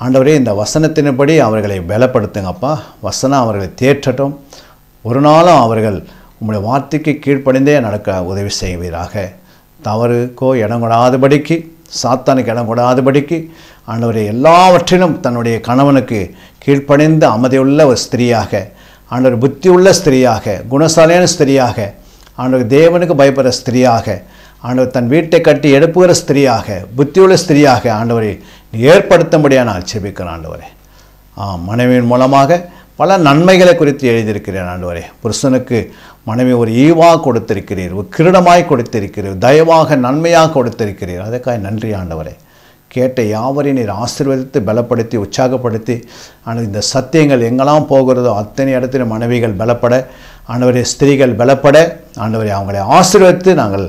ஆண்டவரே இந்த வசனத்தின்படி அவர்களை பலப்படுத்துங்கப்பா வசனம் அவர்களை தேற்றட்டும். ஒரு நாளும் அவர்கள் உங்களுடைய வார்த்தைக்கு கீழ்ப்படிந்தே நடக்க உதவி செய்வீராக. தவறுக்கோ இடம் கொடாதபடிக்கு சாத்தானுக்கு இடம் கொடாதபடிக்கு ஆண்டவரை எல்லாவற்றிலும் தன்னுடைய கணவனுக்கு கீழ்ப்படிந்த அமைதியுள்ள ஒரு ஸ்திரீயாக ஆண்டவர் புத்தியுள்ள ஸ்திரீயாக குணசாலியான ஸ்திரீயாக ஆண்டவர் தேவனுக்கு பயப்படுற ஸ்திரீயாக ஆண்டவர் தன் வீட்டை கட்டி எடுப்புகிற ஸ்திரீயாக புத்தியுள்ள ஸ்திரீயாக ஆண்டவரை ஏற்படுத்தும்படியாக நான் செபிக்கிறேன் ஆண்டவரே. ஆ மனைவியின் மூலமாக பல நன்மைகளை குறித்து எழுதியிருக்கிறேன் ஆண்டவரே. புருஷனுக்கு மனைவி ஒரு ஈவாக கொடுத்திருக்கிறீர் ஒரு கிரீடமாய் கொடுத்திருக்கிறீர் தயவாக நன்மையாக கொடுத்திருக்கிறீர். அதற்காக நன்றி ஆண்டவரே. கேட்ட யாவரையும் நீர் ஆசீர்வதித்து பலப்படுத்தி உற்சாகப்படுத்தி ஆனால் இந்த சத்தியங்கள் எங்கெல்லாம் போகிறதோ அத்தனை இடத்துல மனைவிகள் பலப்பட ஆண்டவரே ஸ்திரீகள் பலப்பட ஆண்டவரை அவங்களை ஆசீர்வதித்து நாங்கள்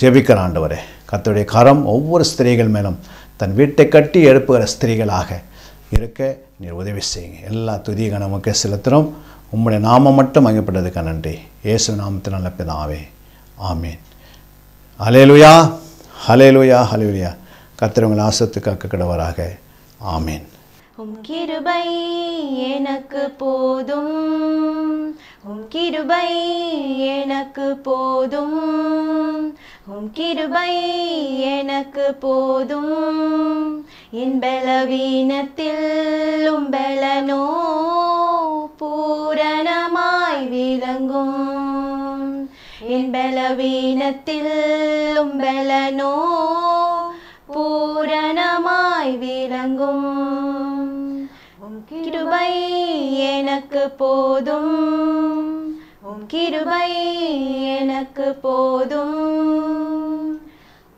ஜெபிக்கிற ஆண்டவரே. கத்தோடைய கரம் ஒவ்வொரு ஸ்திரீகள் மேலும் தன் வீட்டை கட்டி எழுப்புகிற ஸ்திரீகளாக இருக்க நீர் உதவி செய்யுங்க. எல்லா துதிய கணமுக்கு செலுத்துகிறோம் உம்முடைய நாமம் மட்டும் மகிழ்ப்பட்டதுக்கு நன்றி. இயேசு நாமத்தில் நல்ல பிதாவே. ஆமீன். ஹலேலுயா ஹலேலுயா ஹலேலுயா கத்திரவங்களை ஆசத்து காக்க கிடவராக ஆமீன். உம் கிருபை எனக்கு போதும். உம் கிருபை எனக்கு போதும். உன் கிருபை எனக்கு போதும். என் பலவீனத்தில் உம்பலனோ பூரணமாய் விளங்கும். என் பலவீனத்தில் உம்பலனோ பூரணமாய் விளங்கும். உன் கிருபை எனக்கு போதும். உம் கிருபை எனக்கு போதும்.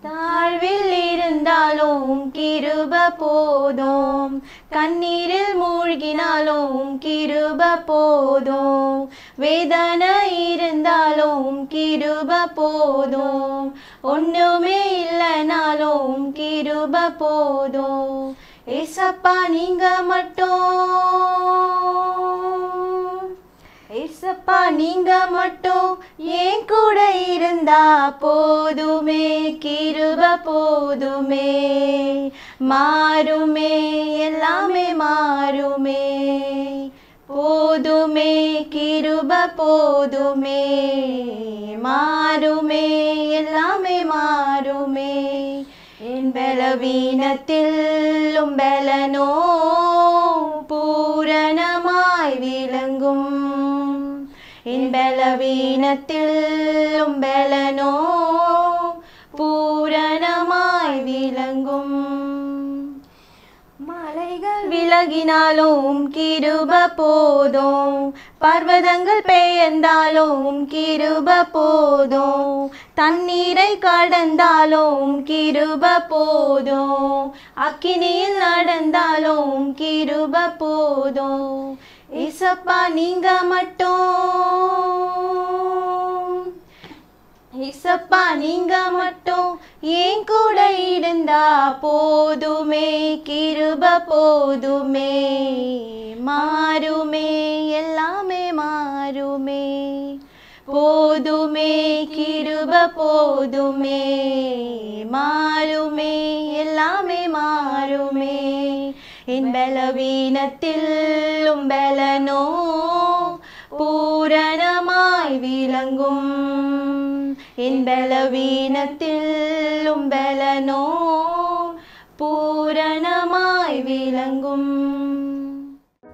தாழ்வில் இருந்தாலும் கிருப போதும். கண்ணீரில் மூழ்கினாலும் கிருப போதும். வேதனை இருந்தாலும் கிருப போதும். ஒண்ணுமே இல்லைனாலும் கிருப போதும். ஏசப்பா நீங்க மட்டும். ஏசப்பா நீங்க மட்டும் ஏன் கூட இருந்தா போதுமே கிருப போதுமே. மாறுமே எல்லாமே மாறுமே. போதுமே கிருப போதுமே. மாறுமே எல்லாமே மாறுமே. என் பலவீனத்தில் உம்பலனோ பலவீனத்தில் உம்பலனோ பூரணமாய் விளங்கும் மலைகள் விலகினாலும் கிருப போதும் பர்வதங்கள் பெயர்ந்தாலும் கிருப போதும் தண்ணீரை கடந்தாலும் கிருப போதும் அக்கினியில் நடந்தாலும் கிருப போதும் ஏசப்பா நீங்க மட்டும். ஏசப்பா நீங்க மட்டும். ஏன் கூட இருந்தா போதுமே கிருப போதுமே. மாறுமே எல்லாமே மாறுமே. போதுமே கிருப போதுமே. மாறுமே எல்லாமே மாறுமே. என் பலவீனத்தில் உம்பலனோ? பூரணமாய் விளங்கும். என் பலவீனத்தில் உம்பலனோ? பூரணமாய் விளங்கும்.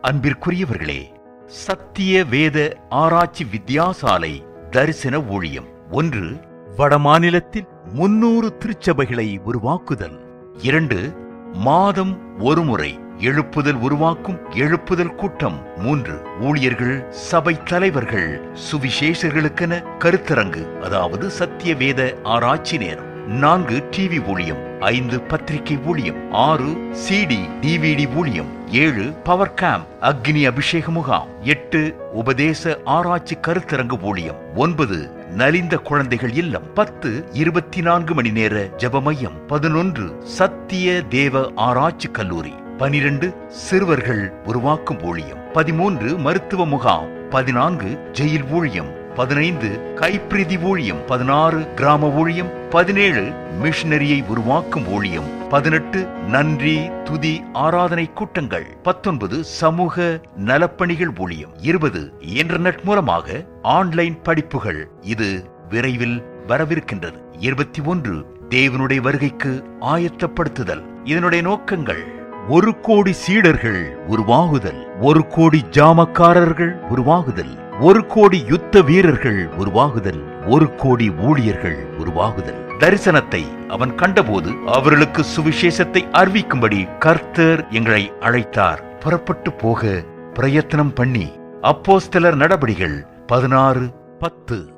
அன்பிற்குரியவர்களே சத்திய வேத ஆராய்ச்சி வித்யாசாலை தரிசன ஊழியம் ஒன்று வடமாநிலத்தில் முன்னூறு திருச்சபைகளை உருவாக்குதல். இரண்டு மாதம் ஒருமுறை எழுப்புதல் உருவாக்கும் எழுப்புதல் கூட்டம். மூன்று ஊழியர்கள் சபை தலைவர்கள் சுவிசேஷர்களுக்கென கருத்தரங்கு அதாவது சத்திய வேத ஆராய்ச்சி நேரம். நான்கு டிவி ஊழியம். ஐந்து பத்திரிகை ஊழியம். ஆறு சிடி டிவிடி ஊழியம். ஏழு பவர் கேம்ப் அக்னி அபிஷேக முகாம். எட்டு உபதேச ஆராய்ச்சி கருத்தரங்கு ஊழியம். ஒன்பது நலிந்த குழந்தைகள் இல்லம். பத்து இருபத்தி நான்கு மணி நேர ஜெப மையம். பதினொன்று சத்திய தேவ ஆராய்ச்சி கல்லூரி. பனிரெண்டு சிறுவர்கள் உருவாக்கும் ஊழியம். பதிமூன்று மருத்துவ முகாம். பதினான்கு ஜெயில் ஊழியம். பதினைந்து கைப்பிரதி ஊழியம். பதினாறு கிராம ஊழியம். பதினேழு மிஷனரியை உருவாக்கும் ஊழியம். பதினெட்டு நன்றி துதி ஆராதனை கூட்டங்கள். பத்தொன்பது சமூக நலப்பணிகள் ஊழியம். இருபது இன்டர்நெட் மூலமாக ஆன்லைன் படிப்புகள். இது விரைவில் வரவிருக்கின்றது. இருபத்தி ஒன்று தேவனுடைய வருகைக்கு ஆயத்தப்படுத்துதல். இதனுடைய நோக்கங்கள் ஒரு கோடி சீடர்கள் உருவாகுதல் ஒரு கோடி ஜாமக்காரர்கள் உருவாகுதல் ஒரு கோடி யுத்த வீரர்கள் உருவாகுதல் ஒரு கோடி ஊழியர்கள் உருவாகுதல். தரிசனத்தை அவன் கண்டபோது அவர்களுக்கு சுவிசேஷத்தை அறிவிக்கும்படி கர்த்தர் எங்களை அழைத்தார். புறப்பட்டு போக பிரயத்தனம் பண்ணி அப்போஸ்தலர் நடபடிகள் பதினாறு பத்து.